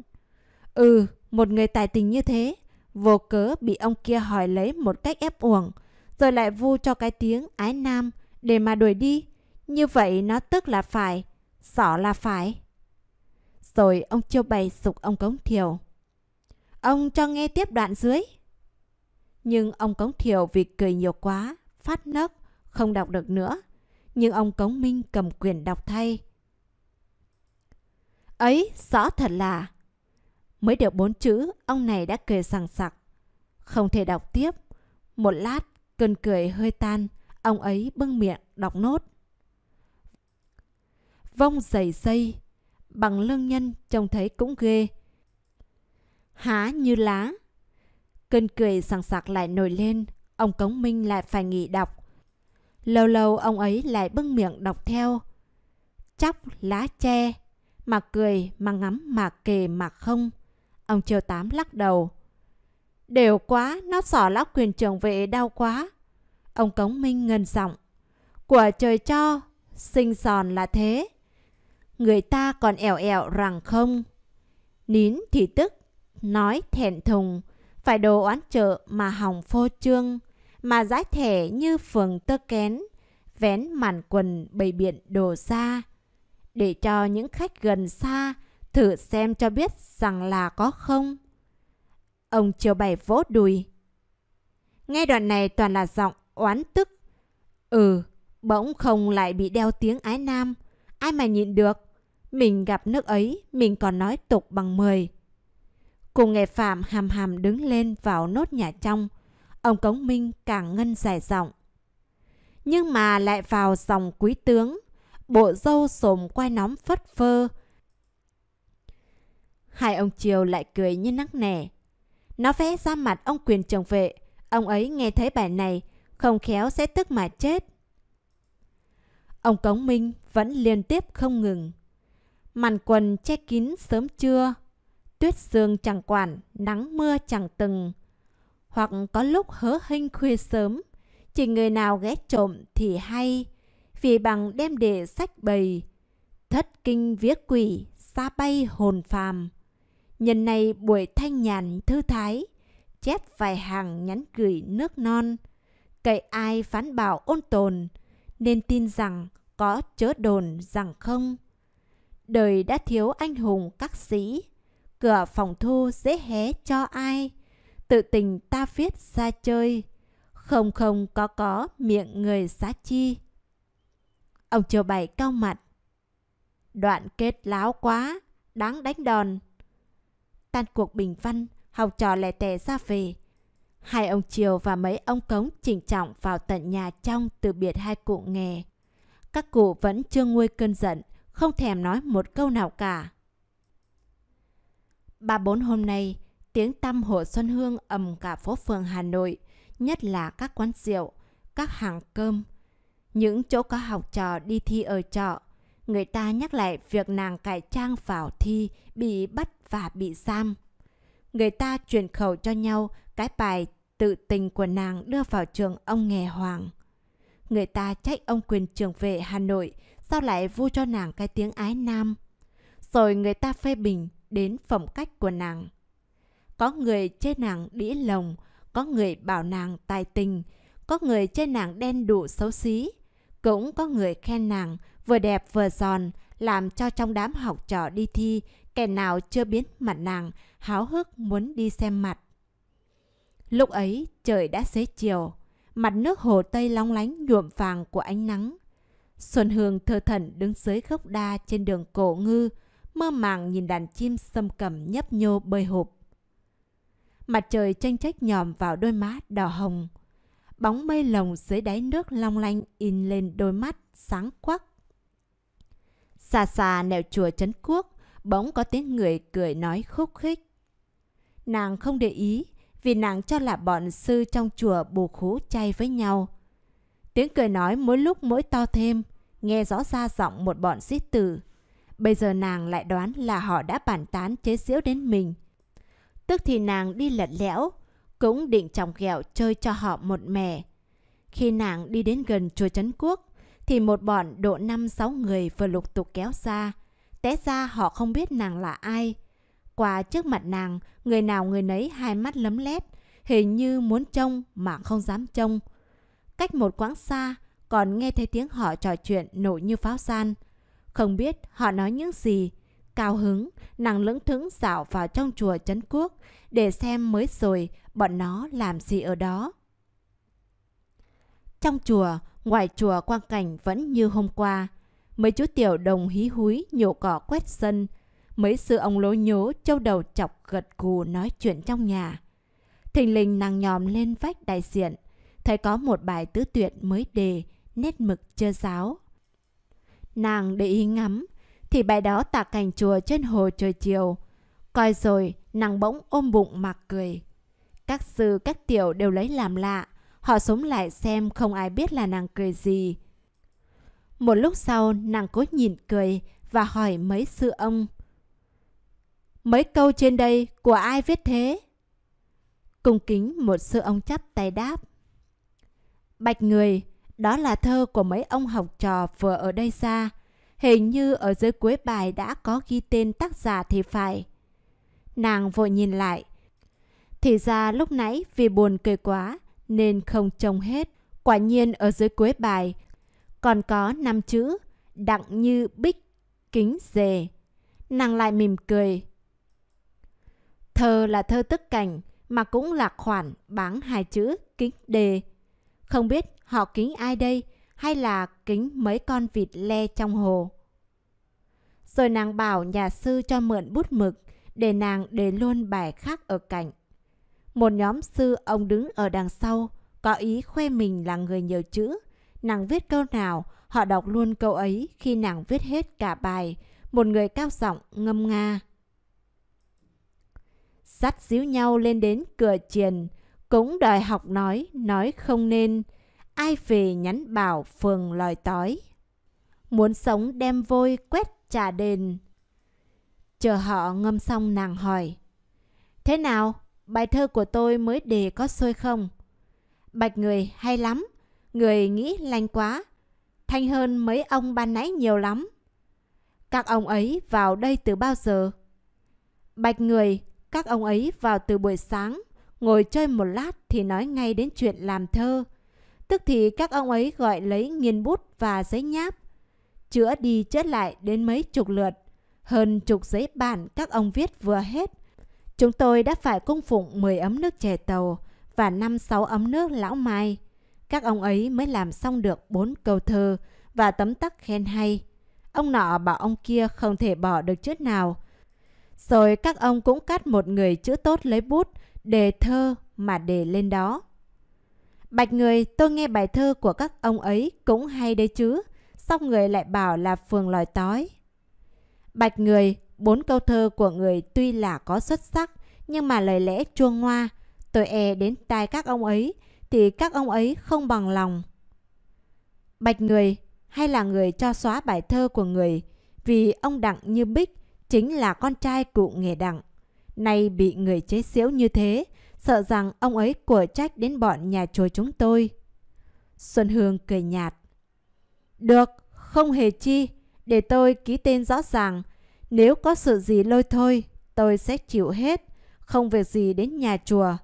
Ừ, một người tài tình như thế, vô cớ bị ông kia hỏi lấy một cách ép uổng, rồi lại vu cho cái tiếng ái nam, để mà đuổi đi. Như vậy nó tức là phải, sỏ là phải. Rồi ông chiêu bày sục ông Cống Thiều. Ông cho nghe tiếp đoạn dưới. Nhưng ông Cống Thiều vì cười nhiều quá, phát nấc, không đọc được nữa. Nhưng ông Cống Minh cầm quyền đọc thay. Ấy, rõ thật là... Mới được bốn chữ, ông này đã cười sằng sặc. Không thể đọc tiếp. Một lát, cơn cười hơi tan, ông ấy bưng miệng đọc nốt. Vông dày dây, bằng lương nhân trông thấy cũng ghê. Há như lá. Cơn cười sằng sặc lại nổi lên, ông Cống Minh lại phải nghỉ đọc. Lâu lâu ông ấy lại bưng miệng đọc theo. Chóc lá tre, mà cười mà ngắm mà kề mà không. Ông Triều Tám lắc đầu. Đều quá, nó xỏ lóc quyền trường vệ đau quá. Ông Cống Minh ngân giọng. Của trời cho, sinh sòn là thế. Người ta còn ẻo ẻo rằng không. Nín thì tức, nói thẹn thùng, phải đồ oán trợ mà hỏng phô trương, mà giải thể như phường tơ kén, vén màn quần bầy biện đồ xa. Để cho những khách gần xa thử xem cho biết rằng là có không. Ông chiều bày vỗ đùi. Nghe đoạn này toàn là giọng oán tức. Ừ, bỗng không lại bị đeo tiếng ái nam. Ai mà nhịn được. Mình gặp nước ấy, mình còn nói tục bằng mười. Cùng nghề phạm hàm hàm đứng lên vào nốt nhà trong. Ông Cống Minh càng ngân dài giọng. Nhưng mà lại vào dòng quý tướng. Bộ dâu sồm quai nóng phất phơ. Hai ông Triều lại cười như nắc nẻ. Nó vẽ ra mặt ông quyền chồng vệ. Ông ấy nghe thấy bài này, không khéo sẽ tức mà chết. Ông Cống Minh vẫn liên tiếp không ngừng. Màn quần che kín sớm trưa, tuyết sương chẳng quản, nắng mưa chẳng từng. Hoặc có lúc hớ hinh khuya sớm, chỉ người nào ghé trộm thì hay, vì bằng đem để sách bầy. Thất kinh viết quỷ, xa bay hồn phàm. Nhân này buổi thanh nhàn thư thái, chép vài hàng nhắn gửi nước non. Cậy ai phán bảo ôn tồn, nên tin rằng có chớ đồn rằng không. Đời đã thiếu anh hùng các sĩ, cửa phòng thu dễ hé cho ai. Tự tình ta viết ra chơi, không không có có miệng người xá chi. Ông triều bày cao mặt. Đoạn kết láo quá, đáng đánh đòn. Tan cuộc bình văn, học trò lẻ tẻ ra về. Hai ông Triều và mấy ông cống chỉnh trọng vào tận nhà trong từ biệt hai cụ nghề. Các cụ vẫn chưa nguôi cơn giận, không thèm nói một câu nào cả. Ba bốn hôm nay, tiếng tăm hồ Xuân Hương ầm cả phố phường Hà Nội, nhất là các quán rượu, các hàng cơm. Những chỗ có học trò đi thi ở trọ, người ta nhắc lại việc nàng cải trang vào thi bị bắt và bị giam. Người ta truyền khẩu cho nhau cái bài tự tình của nàng đưa vào trường ông nghề hoàng. Người ta trách ông quyền trường vệ Hà Nội sao lại vu cho nàng cái tiếng ái nam. Rồi người ta phê bình đến phẩm cách của nàng. Có người chê nàng đĩ lồng, có người bảo nàng tài tình, có người chê nàng đen đủ xấu xí. Cũng có người khen nàng vừa đẹp vừa giòn, làm cho trong đám học trò đi thi kẻ nào chưa biến mặt nàng háo hức muốn đi xem mặt. Lúc ấy trời đã xế chiều, mặt nước hồ Tây long lánh nhuộm vàng của ánh nắng. Xuân Hương thơ thẩn đứng dưới gốc đa trên đường cổ ngư, mơ màng nhìn đàn chim sâm cầm nhấp nhô bơi hộp. Mặt trời tranh trách nhòm vào đôi má đỏ hồng. Bóng mây lồng dưới đáy nước long lanh in lên đôi mắt sáng quắc. Xa xa nẻo chùa Trấn Quốc, bỗng có tiếng người cười nói khúc khích. Nàng không để ý, vì nàng cho là bọn sư trong chùa bù khú chay với nhau. Tiếng cười nói mỗi lúc mỗi to thêm, nghe rõ ra giọng một bọn sĩ tử. Bây giờ nàng lại đoán là họ đã bàn tán chế giễu đến mình. Tức thì nàng đi lật lẽo, cũng định trọng ghẹo chơi cho họ một mẻ. Khi nàng đi đến gần chùa Trấn Quốc, thì một bọn độ 5-6 người vừa lục tục kéo ra. Té ra họ không biết nàng là ai. Qua trước mặt nàng, người nào người nấy hai mắt lấm lét, hình như muốn trông mà không dám trông. Cách một quãng xa, còn nghe thấy tiếng họ trò chuyện nổi như pháo san. Không biết họ nói những gì. Cao hứng, nàng lững thững dạo vào trong chùa Trấn Quốc để xem mới rồi bọn nó làm gì ở đó. Trong chùa, ngoài chùa quang cảnh vẫn như hôm qua. Mấy chú tiểu đồng hí húi nhổ cỏ quét sân. Mấy sư ông lố nhố châu đầu chọc gật cù nói chuyện trong nhà. Thình lình nàng nhòm lên vách đại diện. Thấy có một bài tứ tuyệt mới đề, nét mực chơ giáo. Nàng để ý ngắm, thì bài đó tả cảnh chùa trên hồ trời chiều. Coi rồi, nàng bỗng ôm bụng mà cười. Các sư, các tiểu đều lấy làm lạ. Họ sống lại xem không ai biết là nàng cười gì. Một lúc sau, nàng cố nhìn cười và hỏi mấy sư ông. Mấy câu trên đây của ai viết thế? Cung kính một sư ông chắp tay đáp. Bạch người, đó là thơ của mấy ông học trò vừa ở đây ra. Hình như ở dưới cuối bài đã có ghi tên tác giả thì phải. Nàng vội nhìn lại. Thì ra lúc nãy vì buồn cười quá nên không trông hết. Quả nhiên ở dưới cuối bài còn có năm chữ đặng như bích kính dề. Nàng lại mỉm cười. Thơ là thơ tức cảnh mà cũng là khoản bán hai chữ kính đề. Không biết họ kính ai đây hay là kính mấy con vịt le trong hồ. Rồi nàng bảo nhà sư cho mượn bút mực để nàng để luôn bài khác ở cạnh. Một nhóm sư ông đứng ở đằng sau, có ý khoe mình là người nhiều chữ. Nàng viết câu nào, họ đọc luôn câu ấy khi nàng viết hết cả bài. Một người cao giọng ngâm nga. sắt díu nhau lên đến cửa triền, cũng đòi học nói, nói không nên. Ai về nhắn bảo phường lòi tói. Muốn sống đem vôi quét trà đền. Chờ họ ngâm xong nàng hỏi. Thế nào? Bài thơ của tôi mới đề có sôi không? Bạch người hay lắm. Người nghĩ lành quá. Thanh hơn mấy ông ban nãy nhiều lắm. Các ông ấy vào đây từ bao giờ? Bạch người, các ông ấy vào từ buổi sáng. Ngồi chơi một lát thì nói ngay đến chuyện làm thơ. Tức thì các ông ấy gọi lấy nghiên bút và giấy nháp. Chữa đi chết lại đến mấy chục lượt. Hơn chục giấy bản các ông viết vừa hết. Chúng tôi đã phải cung phụng 10 ấm nước chè tàu và 5-6 ấm nước lão mai. Các ông ấy mới làm xong được 4 câu thơ và tấm tắc khen hay. Ông nọ bảo ông kia không thể bỏ được chữ nào. Rồi các ông cũng cắt một người chữ tốt lấy bút, đề thơ mà đề lên đó. Bạch người, tôi nghe bài thơ của các ông ấy cũng hay đấy chứ. Sao người lại bảo là phường lòi tói? Bạch người, bốn câu thơ của người tuy là có xuất sắc, nhưng mà lời lẽ chua ngoa. Tôi e đến tai các ông ấy, thì các ông ấy không bằng lòng. Bạch người, hay là người cho xóa bài thơ của người, vì ông Đặng Như Bích chính là con trai cụ nghề Đặng. Nay bị người chế xíu như thế, sợ rằng ông ấy của trách đến bọn nhà chùa chúng tôi. Xuân Hương cười nhạt. Được, không hề chi, để tôi ký tên rõ ràng. Nếu có sự gì lôi thôi, tôi sẽ chịu hết, không việc gì đến nhà chùa.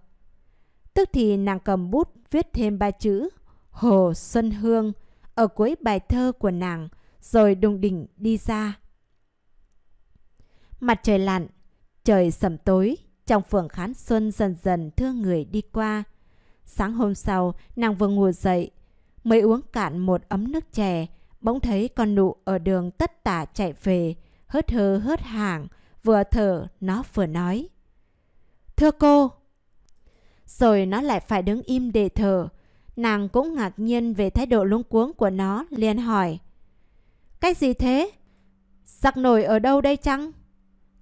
Tức thì nàng cầm bút viết thêm ba chữ Hồ Xuân Hương ở cuối bài thơ của nàng, rồi đùng đỉnh đi ra. Mặt trời lặn, trời sẩm tối, trong phường khán xuân dần dần thương người đi qua. Sáng hôm sau, nàng vừa ngủ dậy, mới uống cạn một ấm nước chè, bỗng thấy con nụ ở đường tất tả chạy về, hớt hơ hớt hàng, vừa thở nó vừa nói. Thưa cô! Rồi nó lại phải đứng im để thở. Nàng cũng ngạc nhiên về thái độ lung cuống của nó, liền hỏi. Cái gì thế? Giặc nổi ở đâu đây chăng?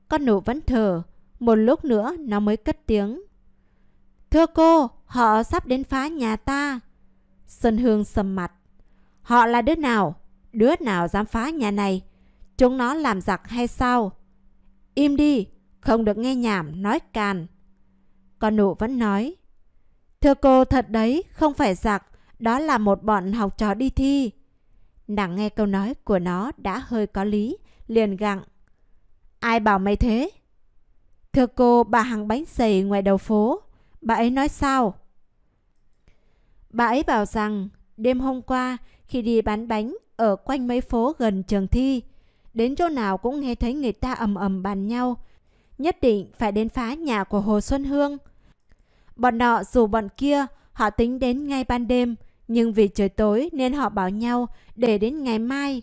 Con nụ vẫn thở, một lúc nữa nó mới cất tiếng. Thưa cô, họ sắp đến phá nhà ta. Xuân Hương sầm mặt. Họ là đứa nào? Đứa nào dám phá nhà này? Chúng nó làm giặc hay sao? Im đi, không được nghe nhảm, nói càn. Con nụ vẫn nói. Thưa cô thật đấy, không phải giặc, đó là một bọn học trò đi thi. Nàng nghe câu nói của nó đã hơi có lý, liền gặng. Ai bảo mày thế? Thưa cô, bà hàng bánh xì ngoài đầu phố. Bà ấy nói sao? Bà ấy bảo rằng đêm hôm qua khi đi bán bánh ở quanh mấy phố gần trường thi. Đến chỗ nào cũng nghe thấy người ta ầm ầm bàn nhau. Nhất định phải đến phá nhà của Hồ Xuân Hương. Bọn nọ dù bọn kia, họ tính đến ngay ban đêm, nhưng vì trời tối nên họ bảo nhau để đến ngày mai.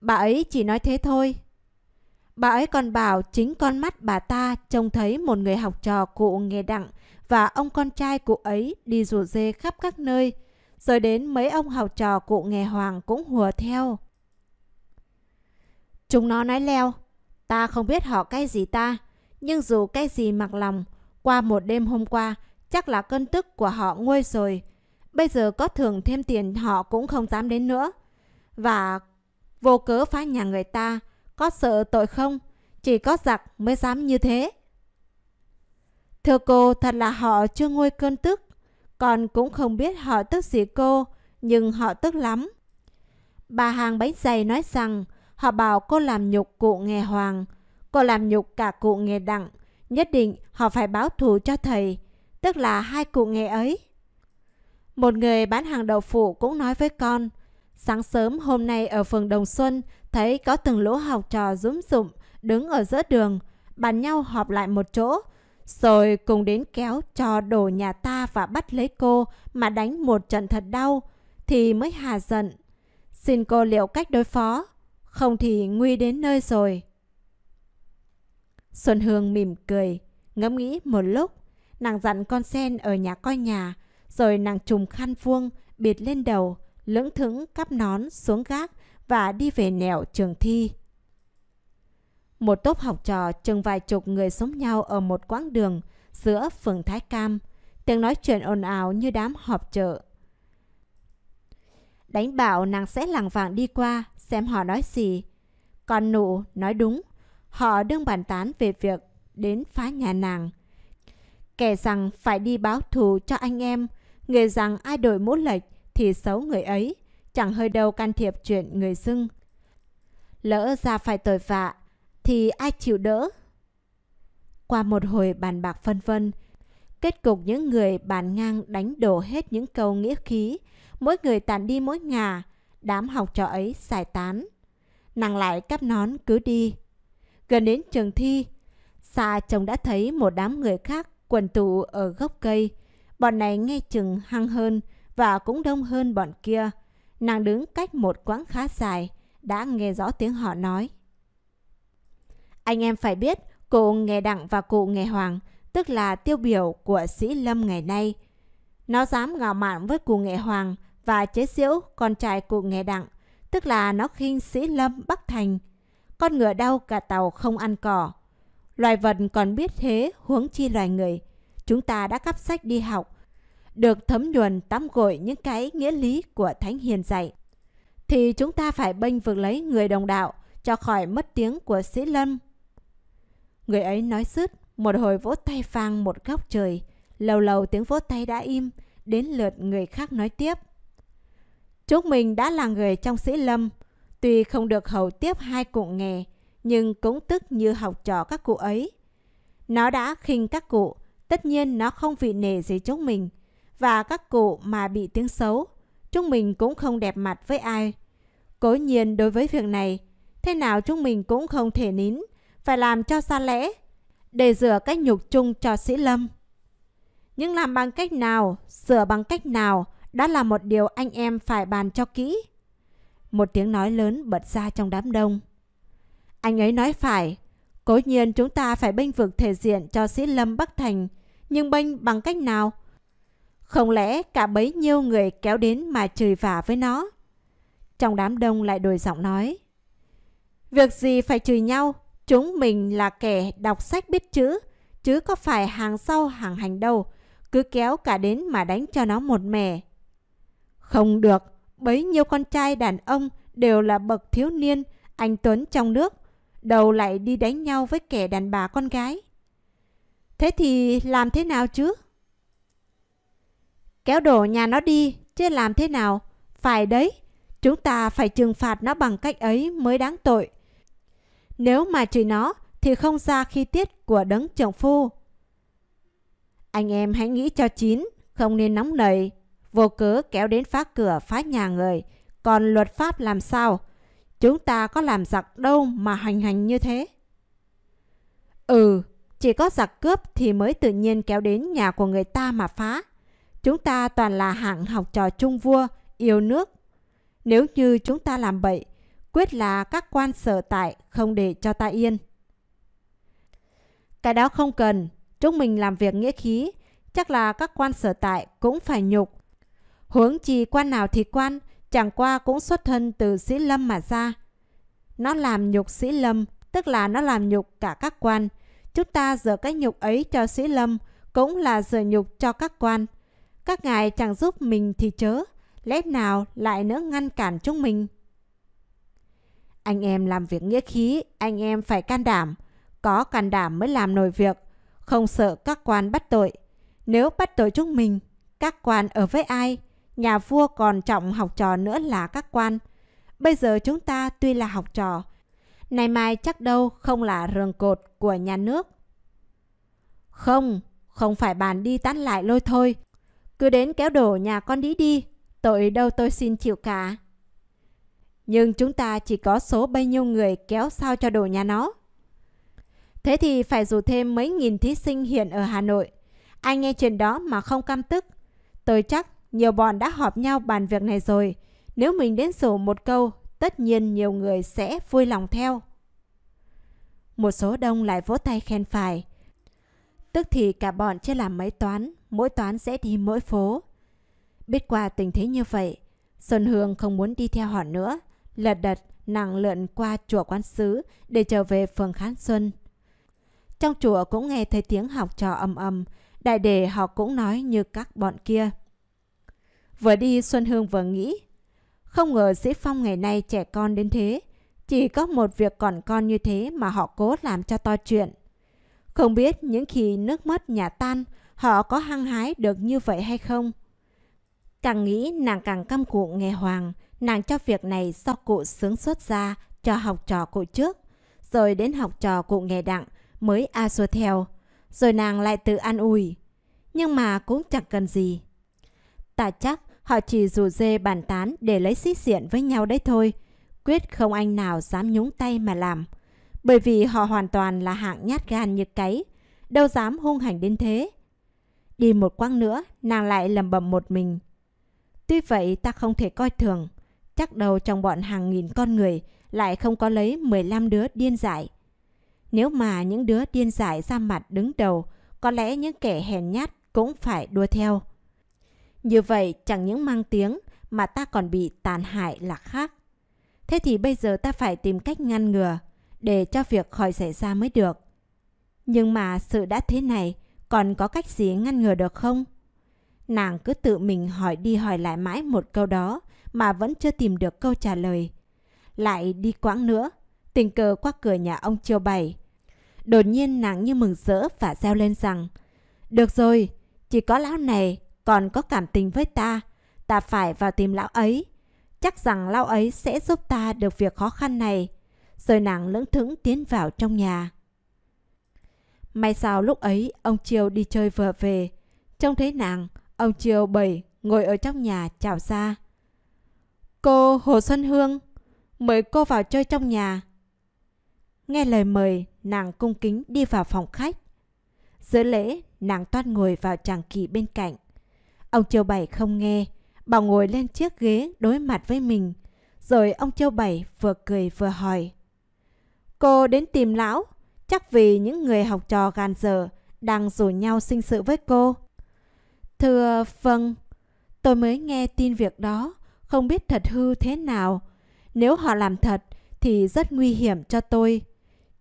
Bà ấy chỉ nói thế thôi. Bà ấy còn bảo chính con mắt bà ta trông thấy một người học trò cụ nghề đặng và ông con trai cụ ấy đi rủ dê khắp các nơi, rồi đến mấy ông học trò cụ nghề hoàng cũng hùa theo. Chúng nó nói leo, ta không biết họ cái gì ta, nhưng dù cái gì mặc lòng, qua một đêm hôm qua, chắc là cơn tức của họ nguôi rồi. Bây giờ có thưởng thêm tiền họ cũng không dám đến nữa. Và vô cớ phá nhà người ta, có sợ tội không? Chỉ có giặc mới dám như thế. Thưa cô, thật là họ chưa nguôi cơn tức. còn cũng không biết họ tức gì cô, nhưng họ tức lắm. Bà hàng bánh dày nói rằng họ bảo cô làm nhục cụ nghề hoàng. Cô làm nhục cả cụ nghề đặng. Nhất định họ phải báo thù cho thầy, tức là hai cụ nghề ấy. Một người bán hàng đậu phụ cũng nói với con, sáng sớm hôm nay ở phường Đồng Xuân thấy có từng lũ học trò rúm rụm đứng ở giữa đường, bàn nhau họp lại một chỗ, rồi cùng đến kéo cho đổ nhà ta và bắt lấy cô mà đánh một trận thật đau, thì mới hà giận. Xin cô liệu cách đối phó, không thì nguy đến nơi rồi. Xuân Hương mỉm cười, ngẫm nghĩ một lúc. Nàng dặn con sen ở nhà coi nhà, rồi nàng trùm khăn vuông, bịt lên đầu, lững thững cắp nón xuống gác và đi về nẻo trường thi. Một tốp học trò chừng vài chục người sống nhau ở một quãng đường giữa phường Thái Cam. Tiếng nói chuyện ồn ào như đám họp chợ. Đánh bảo nàng sẽ làng vàng đi qua xem họ nói gì. Còn nụ nói đúng, họ đương bàn tán về việc đến phá nhà nàng. Kẻ rằng phải đi báo thù cho anh em, người rằng ai đổi mũ lệch thì xấu người ấy, chẳng hơi đâu can thiệp chuyện người dưng. Lỡ ra phải tội vạ, thì ai chịu đỡ? Qua một hồi bàn bạc phân vân, kết cục những người bàn ngang đánh đổ hết những câu nghĩa khí, mỗi người tàn đi mỗi ngà, đám học trò ấy giải tán. Nàng lại cắp nón cứ đi. Gần đến trường thi, xa chồng đã thấy một đám người khác quần tụ ở gốc cây. Bọn này nghe chừng hăng hơn và cũng đông hơn bọn kia. Nàng đứng cách một quãng khá dài, đã nghe rõ tiếng họ nói. Anh em phải biết, cụ nghề đặng và cụ nghề hoàng, tức là tiêu biểu của sĩ lâm ngày nay. Nó dám ngạo mạn với cụ nghệ hoàng và chế giễu con trai cụ nghệ đặng, tức là nó khinh sĩ lâm Bắc Thành. Con ngựa đau cả tàu không ăn cỏ. Loài vật còn biết thế huống chi loài người. Chúng ta đã cắp sách đi học, được thấm nhuần tắm gội những cái nghĩa lý của Thánh Hiền dạy. Thì chúng ta phải bênh vực lấy người đồng đạo cho khỏi mất tiếng của sĩ lâm Người ấy nói dứt, một hồi vỗ tay phang một góc trời. Lâu lâu tiếng vỗ tay đã im, đến lượt người khác nói tiếp. Chúng mình đã là người trong sĩ lâm, tuy không được hầu tiếp hai cụ nghề, nhưng cũng tức như học trò các cụ ấy. Nó đã khinh các cụ, tất nhiên nó không vị nể gì chúng mình. Và các cụ mà bị tiếng xấu, chúng mình cũng không đẹp mặt với ai. Cố nhiên đối với việc này, thế nào chúng mình cũng không thể nín phải làm cho xa lẽ, để rửa cách nhục chung cho sĩ lâm. Nhưng làm bằng cách nào, sửa bằng cách nào, đã là một điều anh em phải bàn cho kỹ. Một tiếng nói lớn bật ra trong đám đông. Anh ấy nói phải, cố nhiên chúng ta phải bênh vực thể diện cho sĩ lâm Bắc Thành, nhưng bênh bằng cách nào? Không lẽ cả bấy nhiêu người kéo đến mà chửi vả với nó? Trong đám đông lại đổi giọng nói. Việc gì phải chửi nhau? Chúng mình là kẻ đọc sách biết chữ, chứ có phải hàng sau hàng hành đâu. Cứ kéo cả đến mà đánh cho nó một mẻ. Không được, bấy nhiêu con trai đàn ông đều là bậc thiếu niên, anh Tuấn trong nước. Đầu lại đi đánh nhau với kẻ đàn bà con gái. Thế thì làm thế nào chứ? Kéo đồ nhà nó đi, chứ làm thế nào? Phải đấy, chúng ta phải trừng phạt nó bằng cách ấy mới đáng tội. Nếu mà chửi nó thì không ra khi tiết của đấng chồng phu. Anh em hãy nghĩ cho chín, không nên nóng nảy. vô cớ kéo đến phá cửa phá nhà người. Còn luật pháp làm sao? Chúng ta có làm giặc đâu mà hành hành như thế? Ừ, chỉ có giặc cướp thì mới tự nhiên kéo đến nhà của người ta mà phá. Chúng ta toàn là hạng học trò trung vua, yêu nước. Nếu như chúng ta làm bậy, quyết là các quan sở tại không để cho ta yên. Cái đó không cần, chúng mình làm việc nghĩa khí, chắc là các quan sở tại cũng phải nhục. Huống chi quan nào thì quan, chẳng qua cũng xuất thân từ sĩ lâm mà ra. Nó làm nhục sĩ lâm, tức là nó làm nhục cả các quan. Chúng ta dở cái nhục ấy cho sĩ lâm, cũng là dở nhục cho các quan. Các ngài chẳng giúp mình thì chớ, lẽ nào lại nỡ ngăn cản chúng mình? Anh em làm việc nghĩa khí, anh em phải can đảm. Có can đảm mới làm nổi việc, không sợ các quan bắt tội. Nếu bắt tội chúng mình, các quan ở với ai? Nhà vua còn trọng học trò nữa là các quan. Bây giờ chúng ta tuy là học trò, nay mai chắc đâu không là rường cột của nhà nước. Không, không phải bàn đi tán lại lôi thôi. Cứ đến kéo đổ nhà con đi đi, tội đâu tôi xin chịu cả. Nhưng chúng ta chỉ có số bao nhiêu người kéo sao cho đổ nhà nó. Thế thì phải rủ thêm mấy nghìn thí sinh hiện ở Hà Nội. Anh nghe chuyện đó mà không căm tức. Tôi chắc nhiều bọn đã họp nhau bàn việc này rồi. Nếu mình đến rủ một câu, tất nhiên nhiều người sẽ vui lòng theo. Một số đông lại vỗ tay khen phải. Tức thì cả bọn chưa làm mấy toán, mỗi toán sẽ đi mỗi phố. Biết qua tình thế như vậy, Xuân Hương không muốn đi theo họ nữa, lật đật nàng lượn qua chùa quán sứ để trở về phường Khán Xuân. Trong chùa cũng nghe thấy tiếng học trò ầm ầm, đại đề họ cũng nói như các bọn kia. Vừa đi Xuân Hương vừa nghĩ, không ngờ Sĩ Phong ngày nay trẻ con đến thế, chỉ có một việc còn con như thế mà họ cố làm cho to chuyện. Không biết những khi nước mất nhà tan, họ có hăng hái được như vậy hay không? Càng nghĩ nàng càng căm cụ nghe Hoàng, nàng cho việc này do cụ sướng xuất ra cho học trò cụ trước, rồi đến học trò cụ nghe đặng mới a xua theo, rồi nàng lại tự an ủi. Nhưng mà cũng chẳng cần gì. Ta chắc họ chỉ rủ dê bàn tán để lấy xích diện với nhau đấy thôi. Quyết không anh nào dám nhúng tay mà làm. Bởi vì họ hoàn toàn là hạng nhát gan như cái, đâu dám hung hành đến thế. Đi một quãng nữa, nàng lại lầm bầm một mình. Tuy vậy ta không thể coi thường, chắc đầu trong bọn hàng nghìn con người lại không có lấy 15 đứa điên dại. Nếu mà những đứa điên dại ra mặt đứng đầu, có lẽ những kẻ hèn nhát cũng phải đua theo. Như vậy chẳng những mang tiếng mà ta còn bị tàn hại là khác. Thế thì bây giờ ta phải tìm cách ngăn ngừa để cho việc khỏi xảy ra mới được. Nhưng mà sự đã thế này còn có cách gì ngăn ngừa được không? Nàng cứ tự mình hỏi đi hỏi lại mãi một câu đó mà vẫn chưa tìm được câu trả lời. Lại đi quãng nữa, tình cờ qua cửa nhà ông Triều Bảy. Đột nhiên nàng như mừng rỡ và reo lên rằng Được rồi, chỉ có lão này còn có cảm tình với ta. Ta phải vào tìm lão ấy. Chắc rằng lão ấy sẽ giúp ta được việc khó khăn này. Rồi nàng lững thững tiến vào trong nhà. May sao lúc ấy ông Triều đi chơi vừa về. Trông thấy nàng, ông Triều bảy ngồi ở trong nhà chào ra. Cô Hồ Xuân Hương, mời cô vào chơi trong nhà. Nghe lời mời, nàng cung kính đi vào phòng khách. Giữa lễ, nàng toan ngồi vào tràng kỳ bên cạnh. Ông Châu Bảy không nghe, bảo ngồi lên chiếc ghế đối mặt với mình. Rồi ông Châu Bảy vừa cười vừa hỏi. Cô đến tìm lão, chắc vì những người học trò gan dở đang rủ nhau sinh sự với cô. Thưa, vâng, tôi mới nghe tin việc đó, không biết thật hư thế nào. Nếu họ làm thật thì rất nguy hiểm cho tôi.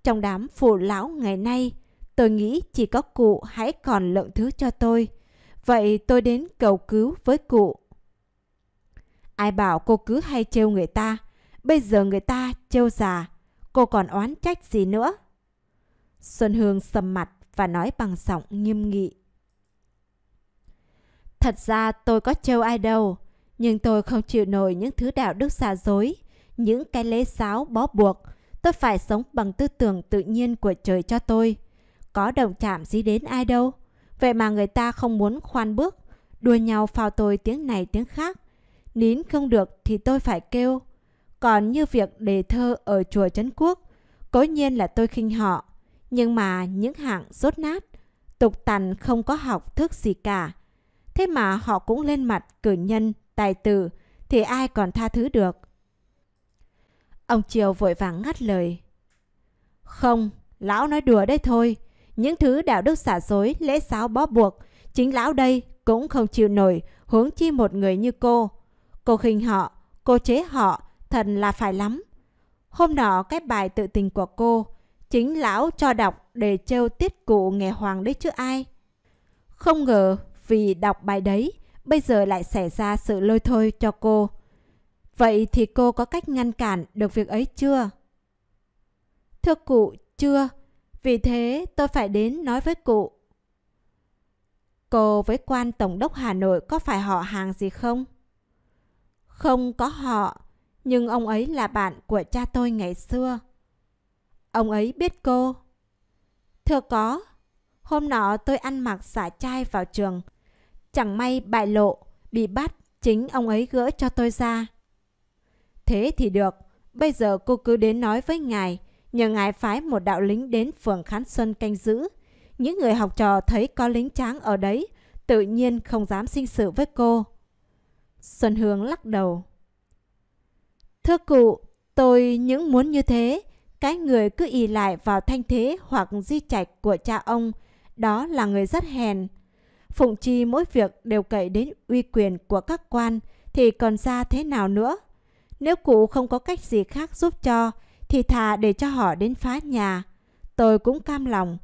Trong đám phụ lão ngày nay, tôi nghĩ chỉ có cụ hãy còn lượng thứ cho tôi. Vậy tôi đến cầu cứu với cụ. Ai bảo cô cứ hay trêu người ta, bây giờ người ta trêu già, cô còn oán trách gì nữa? Xuân Hương sầm mặt và nói bằng giọng nghiêm nghị. Thật ra tôi có trêu ai đâu, nhưng tôi không chịu nổi những thứ đạo đức xa dối, những cái lễ sáo bó buộc. Tôi phải sống bằng tư tưởng tự nhiên của trời cho tôi. Có đồng chạm gì đến ai đâu. Vậy mà người ta không muốn khoan bước, đua nhau phao tôi tiếng này tiếng khác. Nín không được thì tôi phải kêu. Còn như việc đề thơ ở chùa Trấn Quốc, cố nhiên là tôi khinh họ. Nhưng mà những hạng rốt nát, tục tằn không có học thức gì cả. Thế mà họ cũng lên mặt cử nhân, tài tử, thì ai còn tha thứ được. Ông Triều vội vàng ngắt lời. Không, lão nói đùa đây thôi. Những thứ đạo đức xả dối, lễ giáo bó buộc, chính lão đây cũng không chịu nổi huống chi một người như cô. Cô khinh họ, cô chế họ, thật là phải lắm. Hôm nọ cái bài tự tình của cô, chính lão cho đọc để trêu tiết cụ nghề hoàng đấy chứ ai. Không ngờ vì đọc bài đấy, bây giờ lại xảy ra sự lôi thôi cho cô. Vậy thì cô có cách ngăn cản được việc ấy chưa? Thưa cụ, chưa. Vì thế tôi phải đến nói với cụ. Cô với quan tổng đốc Hà Nội có phải họ hàng gì không? Không có họ, nhưng ông ấy là bạn của cha tôi ngày xưa. Ông ấy biết cô. Thưa có, hôm nọ tôi ăn mặc xả chai vào trường. Chẳng may bại lộ, bị bắt, chính ông ấy gỡ cho tôi ra. Thế thì được, bây giờ cô cứ đến nói với ngài, nhờ ngài phái một đạo lính đến phường Khán Xuân canh giữ. Những người học trò thấy có lính tráng ở đấy, tự nhiên không dám sinh sự với cô. Xuân Hương lắc đầu. Thưa cụ, tôi những muốn như thế, cái người cứ ỉ lại vào thanh thế hoặc di trạch của cha ông, đó là người rất hèn. Phụng chi mỗi việc đều cậy đến uy quyền của các quan thì còn ra thế nào nữa? Nếu cụ không có cách gì khác giúp cho thì thà để cho họ đến phá nhà. Tôi cũng cam lòng,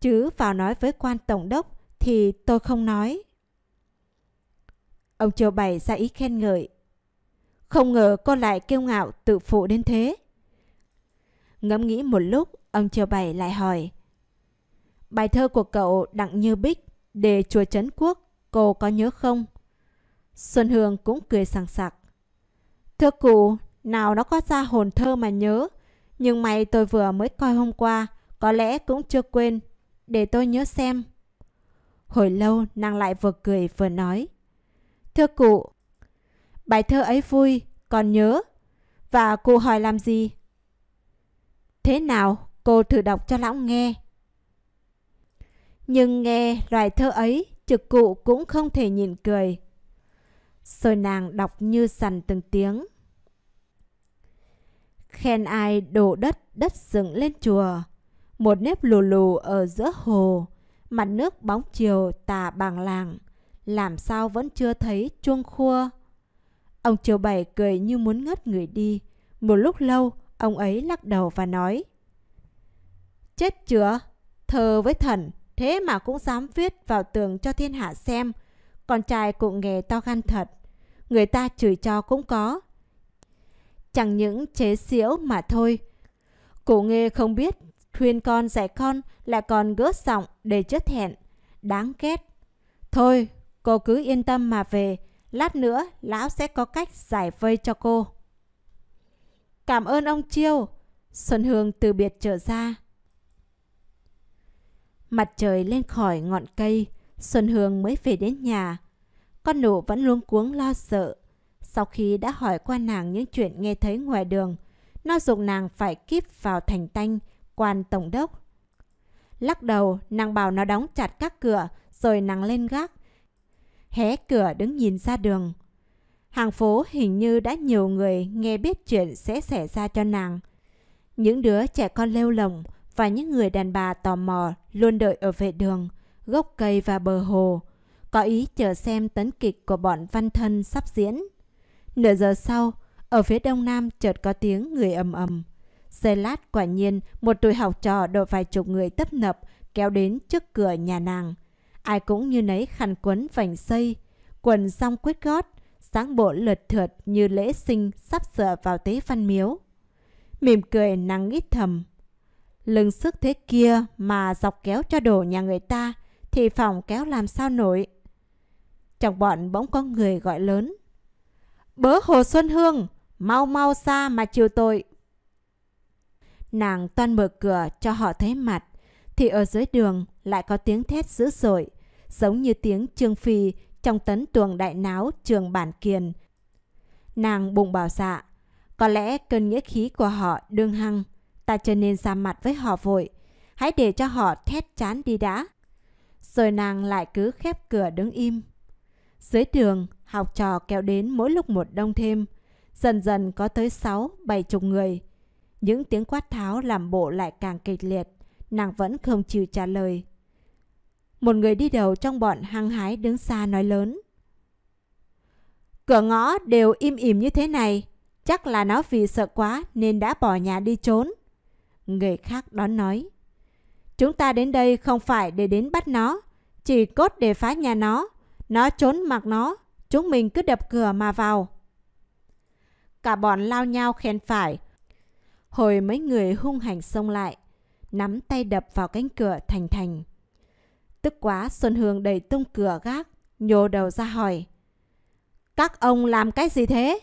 chứ vào nói với quan tổng đốc thì tôi không nói. Ông Triều Bảy ra ý khen ngợi. Không ngờ con lại kiêu ngạo tự phụ đến thế. Ngẫm nghĩ một lúc, ông Triều Bảy lại hỏi. Bài thơ của cậu Đặng Như Bích để chùa Trấn Quốc, cô có nhớ không? Xuân Hương cũng cười sảng sặc. Thưa cụ, nào nó có ra hồn thơ mà nhớ. Nhưng mày tôi vừa mới coi hôm qua, có lẽ cũng chưa quên. Để tôi nhớ xem. Hồi lâu nàng lại vừa cười vừa nói. Thưa cụ, bài thơ ấy vui, còn nhớ. Và cụ hỏi làm gì? Thế nào, cô thử đọc cho lão nghe. Nhưng nghe loài thơ ấy, trực cụ cũng không thể nhịn cười. Rồi nàng đọc như sằn từng tiếng. Khen ai đổ đất, đất dựng lên chùa. Một nếp lù lù ở giữa hồ. Mặt nước bóng chiều tà bàng làng. Làm sao vẫn chưa thấy chuông khua. Ông Triều Bảy cười như muốn ngất người đi. Một lúc lâu, ông ấy lắc đầu và nói. Chết chữa Thờ với thần, thế mà cũng dám viết vào tường cho thiên hạ xem. Con trai cụ nghề to gan thật. Người ta chửi cho cũng có, Chẳng những chế xỉu mà thôi. Cụ nghề không biết, khuyên con dạy con lại còn gỡ giọng để chết hẹn. Đáng ghét. Thôi, cô cứ yên tâm mà về. Lát nữa, lão sẽ có cách giải vây cho cô. Cảm ơn ông Chiêu. Xuân Hương từ biệt trở ra. Mặt trời lên khỏi ngọn cây, Xuân Hương mới về đến nhà. Con nụ vẫn luôn cuống lo sợ. Sau khi đã hỏi qua nàng những chuyện nghe thấy ngoài đường, nó dục nàng phải kíp vào thành tanh, quan tổng đốc. Lắc đầu, nàng bảo nó đóng chặt các cửa, rồi nàng lên gác. Hé cửa đứng nhìn ra đường. Hàng phố hình như đã nhiều người nghe biết chuyện sẽ xảy ra cho nàng. Những đứa trẻ con lêu lồng và những người đàn bà tò mò luôn đợi ở vệ đường, gốc cây và bờ hồ, có ý chờ xem tấn kịch của bọn văn thân sắp diễn. Nửa giờ sau, ở phía đông nam chợt có tiếng người ầm ầm. Giây lát quả nhiên một tuổi học trò đội vài chục người tấp nập kéo đến trước cửa nhà nàng. Ai cũng như nấy khăn quấn vành xây, quần song quyết gót, dáng bộ lượt thượt như lễ sinh sắp sửa vào tế văn miếu. Mỉm cười nàng nghĩ thầm. Lưng sức thế kia mà dọc kéo cho đổ nhà người ta thì phòng kéo làm sao nổi. Trong bọn bỗng có người gọi lớn. Bớ Hồ Xuân Hương, mau mau xa mà chịu tội. Nàng toan mở cửa cho họ thấy mặt, thì ở dưới đường lại có tiếng thét dữ dội, giống như tiếng Trương Phi trong tấn tuồng đại náo trường bản kiền. Nàng bụng bảo dạ, có lẽ cơn nghĩa khí của họ đương hăng, ta trở nên ra mặt với họ vội. Hãy để cho họ thét chán đi đã. Rồi nàng lại cứ khép cửa đứng im. Dưới đường, học trò kéo đến mỗi lúc một đông thêm. Dần dần có tới sáu, bảy chục người. Những tiếng quát tháo làm bộ lại càng kịch liệt. Nàng vẫn không chịu trả lời. Một người đi đầu trong bọn hăng hái đứng xa nói lớn. Cửa ngõ đều im ỉm như thế này. Chắc là nó vì sợ quá nên đã bỏ nhà đi trốn. Người khác đón nói. Chúng ta đến đây không phải để đến bắt nó. Chỉ cốt để phá nhà nó. Nó trốn mặc nó. Chúng mình cứ đập cửa mà vào. Cả bọn lao nhau khen phải. Hồi mấy người hung hành xông lại. Nắm tay đập vào cánh cửa thành thành. Tức quá Xuân Hương đẩy tung cửa gác. Nhô đầu ra hỏi. Các ông làm cái gì thế?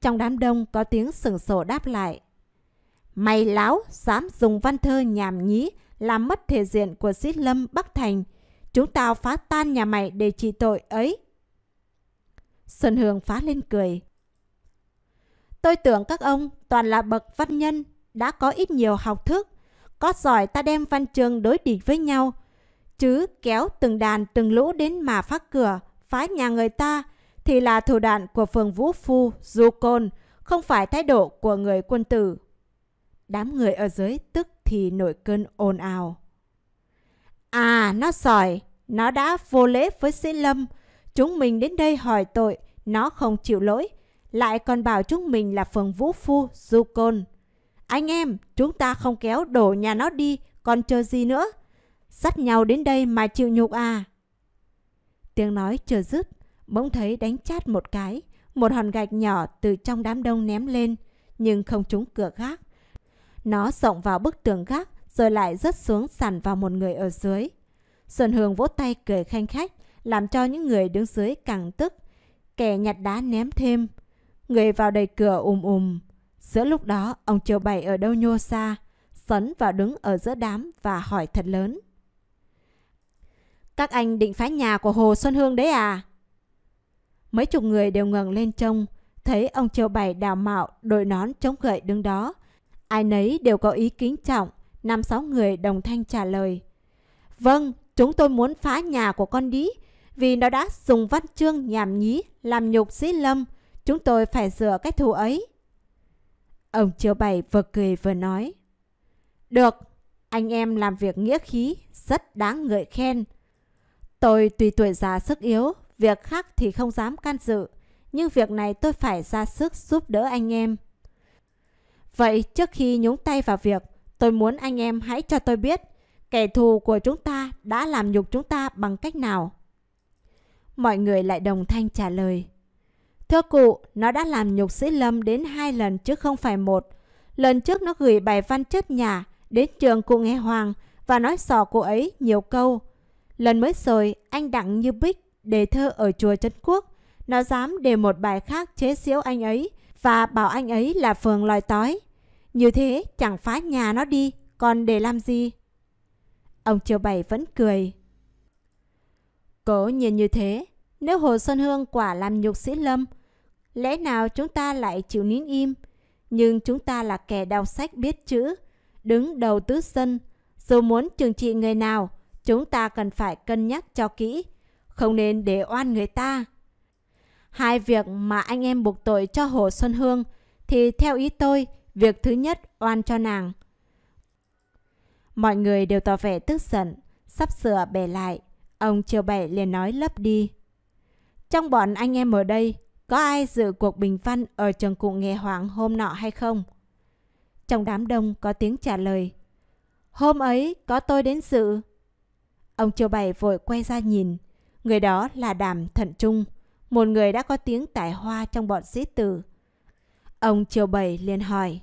Trong đám đông có tiếng sừng sổ đáp lại. Mày láo, dám dùng văn thơ nhảm nhí làm mất thể diện của sĩ lâm Bắc Thành. Chúng tao phá tan nhà mày để trị tội ấy. Xuân Hương phá lên cười. Tôi tưởng các ông toàn là bậc văn nhân, đã có ít nhiều học thức. Có giỏi ta đem văn chương đối địch với nhau. Chứ kéo từng đàn từng lũ đến mà phá cửa, phá nhà người ta thì là thủ đoạn của phường Vũ Phu, Du Côn, không phải thái độ của người quân tử. Đám người ở dưới tức thì nổi cơn ồn ào. À, nó sỏi, nó đã vô lễ với sĩ lâm. Chúng mình đến đây hỏi tội, nó không chịu lỗi. Lại còn bảo chúng mình là phường Vũ Phu, Du Côn. Anh em, chúng ta không kéo đổ nhà nó đi, còn chờ gì nữa? Dắt nhau đến đây mà chịu nhục à? Tiếng nói chưa dứt, bỗng thấy đánh chát một cái, một hòn gạch nhỏ từ trong đám đông ném lên, nhưng không trúng cửa gác. Nó rộng vào bức tường gác, rồi lại rớt xuống sàn vào một người ở dưới. Xuân Hương vỗ tay cười khanh khách, làm cho những người đứng dưới càng tức. Kẻ nhặt đá ném thêm. Người vào đầy cửa ùm ùm. Giữa lúc đó, ông Triều Bảy ở đâu nhô xa, sấn vào đứng ở giữa đám và hỏi thật lớn. Các anh định phá nhà của Hồ Xuân Hương đấy à? Mấy chục người đều ngẩng lên trông, thấy ông Triều Bảy đào mạo, đội nón chống gậy đứng đó. Ai nấy đều có ý kính trọng, năm sáu người đồng thanh trả lời. Vâng, chúng tôi muốn phá nhà của con đĩ, vì nó đã dùng văn chương nhảm nhí làm nhục sĩ lâm, chúng tôi phải rửa cái thù ấy. Ông Triều Bảy vừa cười vừa nói. Được, anh em làm việc nghĩa khí, rất đáng ngợi khen. Tôi tùy tuổi già sức yếu, việc khác thì không dám can dự, nhưng việc này tôi phải ra sức giúp đỡ anh em. Vậy trước khi nhúng tay vào việc, tôi muốn anh em hãy cho tôi biết kẻ thù của chúng ta đã làm nhục chúng ta bằng cách nào. Mọi người lại đồng thanh trả lời. Thưa cụ, nó đã làm nhục sĩ Lâm đến hai lần chứ không phải một. Lần trước nó gửi bài văn chất nhà đến trường cụ nghe Hoàng và nói sò cô ấy nhiều câu. Lần mới rồi, anh Đặng Như Bích đề thơ ở chùa Trấn Quốc. Nó dám đề một bài khác chế xíu anh ấy và bảo anh ấy là phường lòi tói. Như thế chẳng phá nhà nó đi, còn để làm gì? Ông Triều Bảy vẫn cười. Cố nhiên như thế, nếu Hồ Xuân Hương quả làm nhục sĩ lâm, lẽ nào chúng ta lại chịu nín im? Nhưng chúng ta là kẻ đọc sách biết chữ, đứng đầu tứ dân. Dù muốn trừng trị người nào, chúng ta cần phải cân nhắc cho kỹ, không nên để oan người ta. Hai việc mà anh em buộc tội cho Hồ Xuân Hương thì theo ý tôi, việc thứ nhất oan cho nàng. Mọi người đều tỏ vẻ tức giận, sắp sửa bẻ lại. Ông Triều Bảy liền nói lấp đi. Trong bọn anh em ở đây, có ai dự cuộc bình văn ở trường cụ nghề hoàng hôm nọ hay không? Trong đám đông có tiếng trả lời. Hôm ấy có tôi đến dự. Ông Châu Bảy vội quay ra nhìn. Người đó là Đàm Thận Trung, một người đã có tiếng tài hoa trong bọn sĩ tử. Ông Triều Bảy liền hỏi.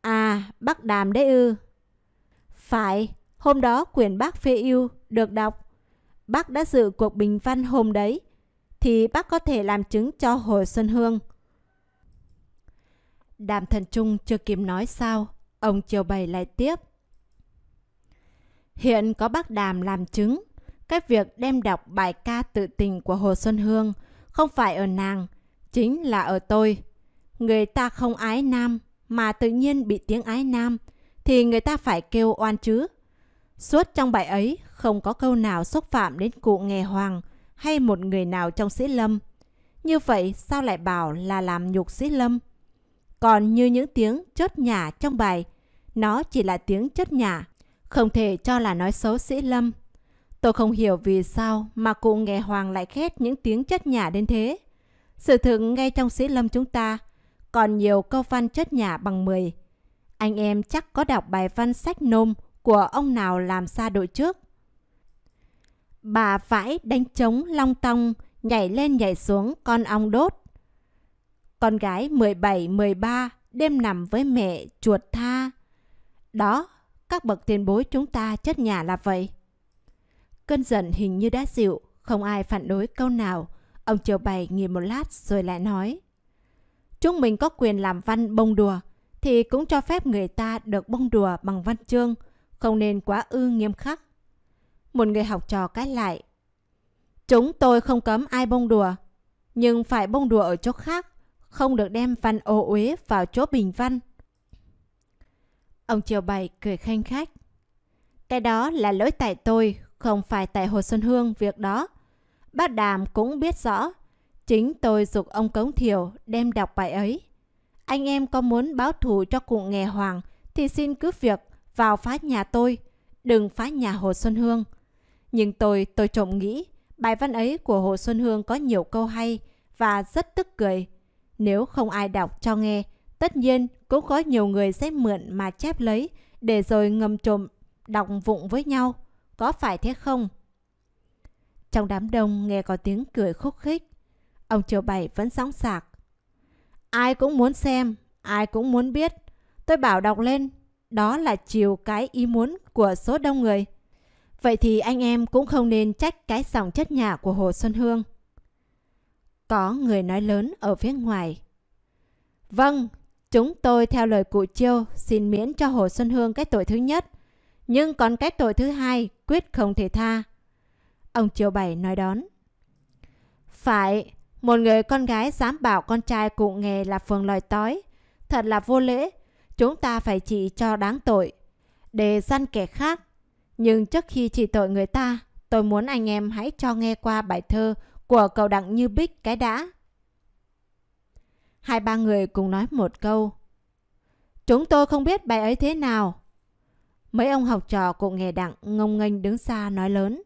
À, bác Đàm đấy ư? Phải, hôm đó quyển bác phê yêu được đọc. Bác đã dự cuộc bình văn hôm đấy, thì bác có thể làm chứng cho Hồ Xuân Hương. Đàm Thần Trung chưa kịp nói sao, ông Triều Bảy lại tiếp. Hiện có bác Đàm làm chứng, cái việc đem đọc bài ca tự tình của Hồ Xuân Hương không phải ở nàng, chính là ở tôi. Người ta không ái nam, mà tự nhiên bị tiếng ái nam, thì người ta phải kêu oan chứ. Suốt trong bài ấy không có câu nào xúc phạm đến cụ nghề hoàng hay một người nào trong sĩ lâm. Như vậy sao lại bảo là làm nhục sĩ lâm? Còn như những tiếng chốt nhả trong bài, nó chỉ là tiếng chốt nhả, không thể cho là nói xấu sĩ lâm. Tôi không hiểu vì sao mà cụ nghe hoàng lại ghét những tiếng chất nhả đến thế. Sự thực ngay trong sĩ lâm chúng ta, còn nhiều câu văn chất nhả bằng 10. Anh em chắc có đọc bài văn sách nôm của ông nào làm xa đội trước. Bà vãi đánh trống long tong, nhảy lên nhảy xuống con ong đốt. Con gái 17-13 đêm nằm với mẹ chuột tha. Đó, các bậc tiền bối chúng ta chất nhà là vậy. Cơn giận hình như đã dịu, không ai phản đối câu nào. Ông Triều Bày nghỉ một lát rồi lại nói. Chúng mình có quyền làm văn bông đùa, thì cũng cho phép người ta được bông đùa bằng văn chương, không nên quá ư nghiêm khắc. Một người học trò cãi lại. Chúng tôi không cấm ai bông đùa, nhưng phải bông đùa ở chỗ khác, không được đem văn ô uế vào chỗ bình văn. Ông Triều Bày cười khanh khách. Cái đó là lỗi tại tôi, không phải tại Hồ Xuân Hương việc đó. Bác Đàm cũng biết rõ. Chính tôi dục ông Cống Thiều đem đọc bài ấy. Anh em có muốn báo thù cho cụ nghề hoàng thì xin cứ việc vào phá nhà tôi, đừng phá nhà Hồ Xuân Hương. Nhưng tôi, tôi trộm nghĩ bài văn ấy của Hồ Xuân Hương có nhiều câu hay và rất tức cười. Nếu không ai đọc cho nghe, tất nhiên cũng có nhiều người sẽ mượn mà chép lấy để rồi ngầm trộm đọc vụng với nhau. Có phải thế không? Trong đám đông nghe có tiếng cười khúc khích. Ông Triều Bảy vẫn sóng sạc. Ai cũng muốn xem, ai cũng muốn biết. Tôi bảo đọc lên, đó là chiều cái ý muốn của số đông người. Vậy thì anh em cũng không nên trách cái dòng chất nhà của Hồ Xuân Hương. Có người nói lớn ở phía ngoài. Vâng, chúng tôi theo lời cụ Chiêu xin miễn cho Hồ Xuân Hương cái tội thứ nhất. Nhưng còn cái tội thứ hai quyết không thể tha. Ông Triều Bảy nói đón. Phải, một người con gái dám bảo con trai cụ nghề là phường lòi tói. Thật là vô lễ. Chúng ta phải chỉ cho đáng tội. Để săn kẻ khác. Nhưng trước khi chỉ tội người ta, tôi muốn anh em hãy cho nghe qua bài thơ của cậu Đặng Như Bích cái đã. Hai ba người cùng nói một câu. Chúng tôi không biết bài ấy thế nào. Mấy ông học trò cụ nghề đặng ngông nghênh đứng xa nói lớn.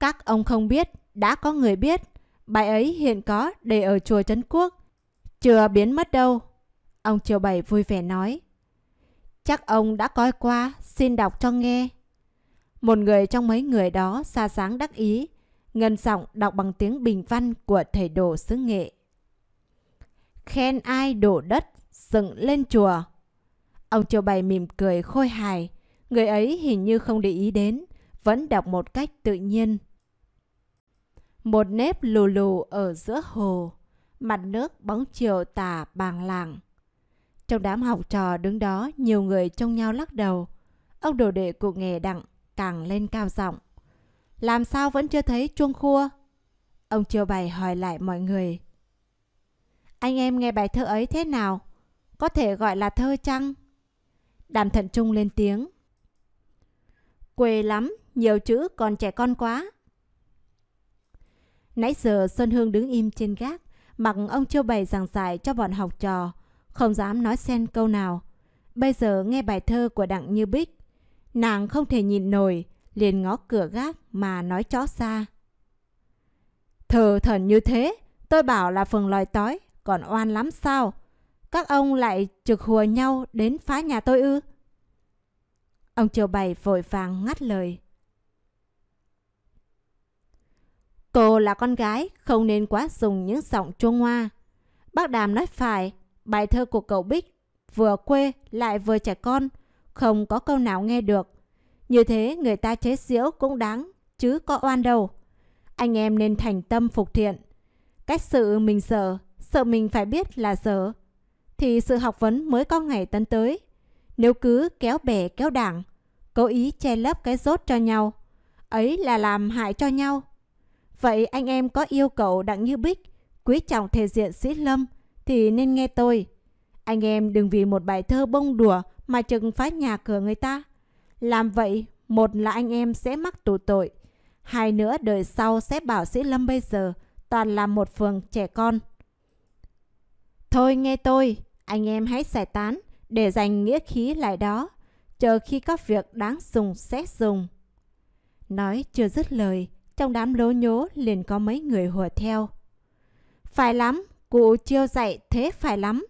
Các ông không biết, đã có người biết. Bài ấy hiện có để ở chùa Trấn Quốc. Chưa biến mất đâu. Ông Triều Bảy vui vẻ nói. Chắc ông đã coi qua, xin đọc cho nghe. Một người trong mấy người đó xa sáng đắc ý, ngân giọng đọc bằng tiếng bình văn của thầy đồ xứ nghệ. Khen ai đổ đất, dựng lên chùa. Ông Châu Bày mỉm cười khôi hài. Người ấy hình như không để ý đến, vẫn đọc một cách tự nhiên. Một nếp lù lù ở giữa hồ, mặt nước bóng chiều tà bàng làng. Trong đám học trò đứng đó, nhiều người trông nhau lắc đầu. Ông đồ đệ cụ nghề đặng càng lên cao giọng. Làm sao vẫn chưa thấy chuông khua? Ông Triều Bày hỏi lại mọi người. Anh em nghe bài thơ ấy thế nào? Có thể gọi là thơ chăng? Đàm thận trung lên tiếng. Quê lắm, nhiều chữ còn trẻ con quá. Nãy giờ Xuân Hương đứng im trên gác, mặc ông Châu Bày giảng giải cho bọn học trò, không dám nói xen câu nào. Bây giờ nghe bài thơ của Đặng Như Bích, nàng không thể nhìn nổi, liền ngó cửa gác mà nói chó xa. Thờ thần như thế, tôi bảo là phường lòi tói, còn oan lắm sao? Các ông lại trực hùa nhau đến phá nhà tôi ư? Ông Triều Bày vội vàng ngắt lời. Cô là con gái, không nên quá dùng những giọng chua ngoa. Bác Đàm nói phải, bài thơ của cậu Bích vừa quê lại vừa trẻ con, không có câu nào nghe được. Như thế người ta chế giễu cũng đáng, chứ có oan đâu. Anh em nên thành tâm phục thiện. Cách sự mình sợ, sợ mình phải biết là sợ, thì sự học vấn mới có ngày tấn tới. Nếu cứ kéo bè kéo đảng, cố ý che lấp cái rốt cho nhau, ấy là làm hại cho nhau. Vậy anh em có yêu cầu Đặng Như Bích quý trọng thể diện sĩ lâm thì nên nghe tôi. Anh em đừng vì một bài thơ bông đùa mà chừng phá nhà cửa người ta. Làm vậy, một là anh em sẽ mắc tù tội. Hai nữa đời sau sẽ bảo sĩ lâm bây giờ toàn là một phường trẻ con. Thôi nghe tôi, anh em hãy giải tán để dành nghĩa khí lại đó. Chờ khi có việc đáng dùng sẽ dùng. Nói chưa dứt lời, trong đám lố nhố liền có mấy người hùa theo. Phải lắm, cụ chiêu dạy thế phải lắm.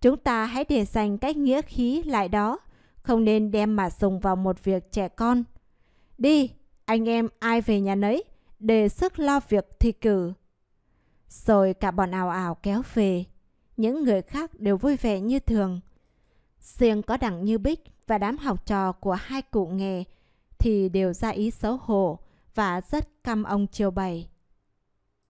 Chúng ta hãy để dành cái nghĩa khí lại đó, không nên đem mà dùng vào một việc trẻ con. Đi, anh em ai về nhà nấy, để sức lo việc thi cử. Rồi cả bọn ảo ảo kéo về. Những người khác đều vui vẻ như thường. Riêng có đẳng như Bích và đám học trò của hai cụ nghề thì đều ra ý xấu hổ và rất căm ông chiều bày.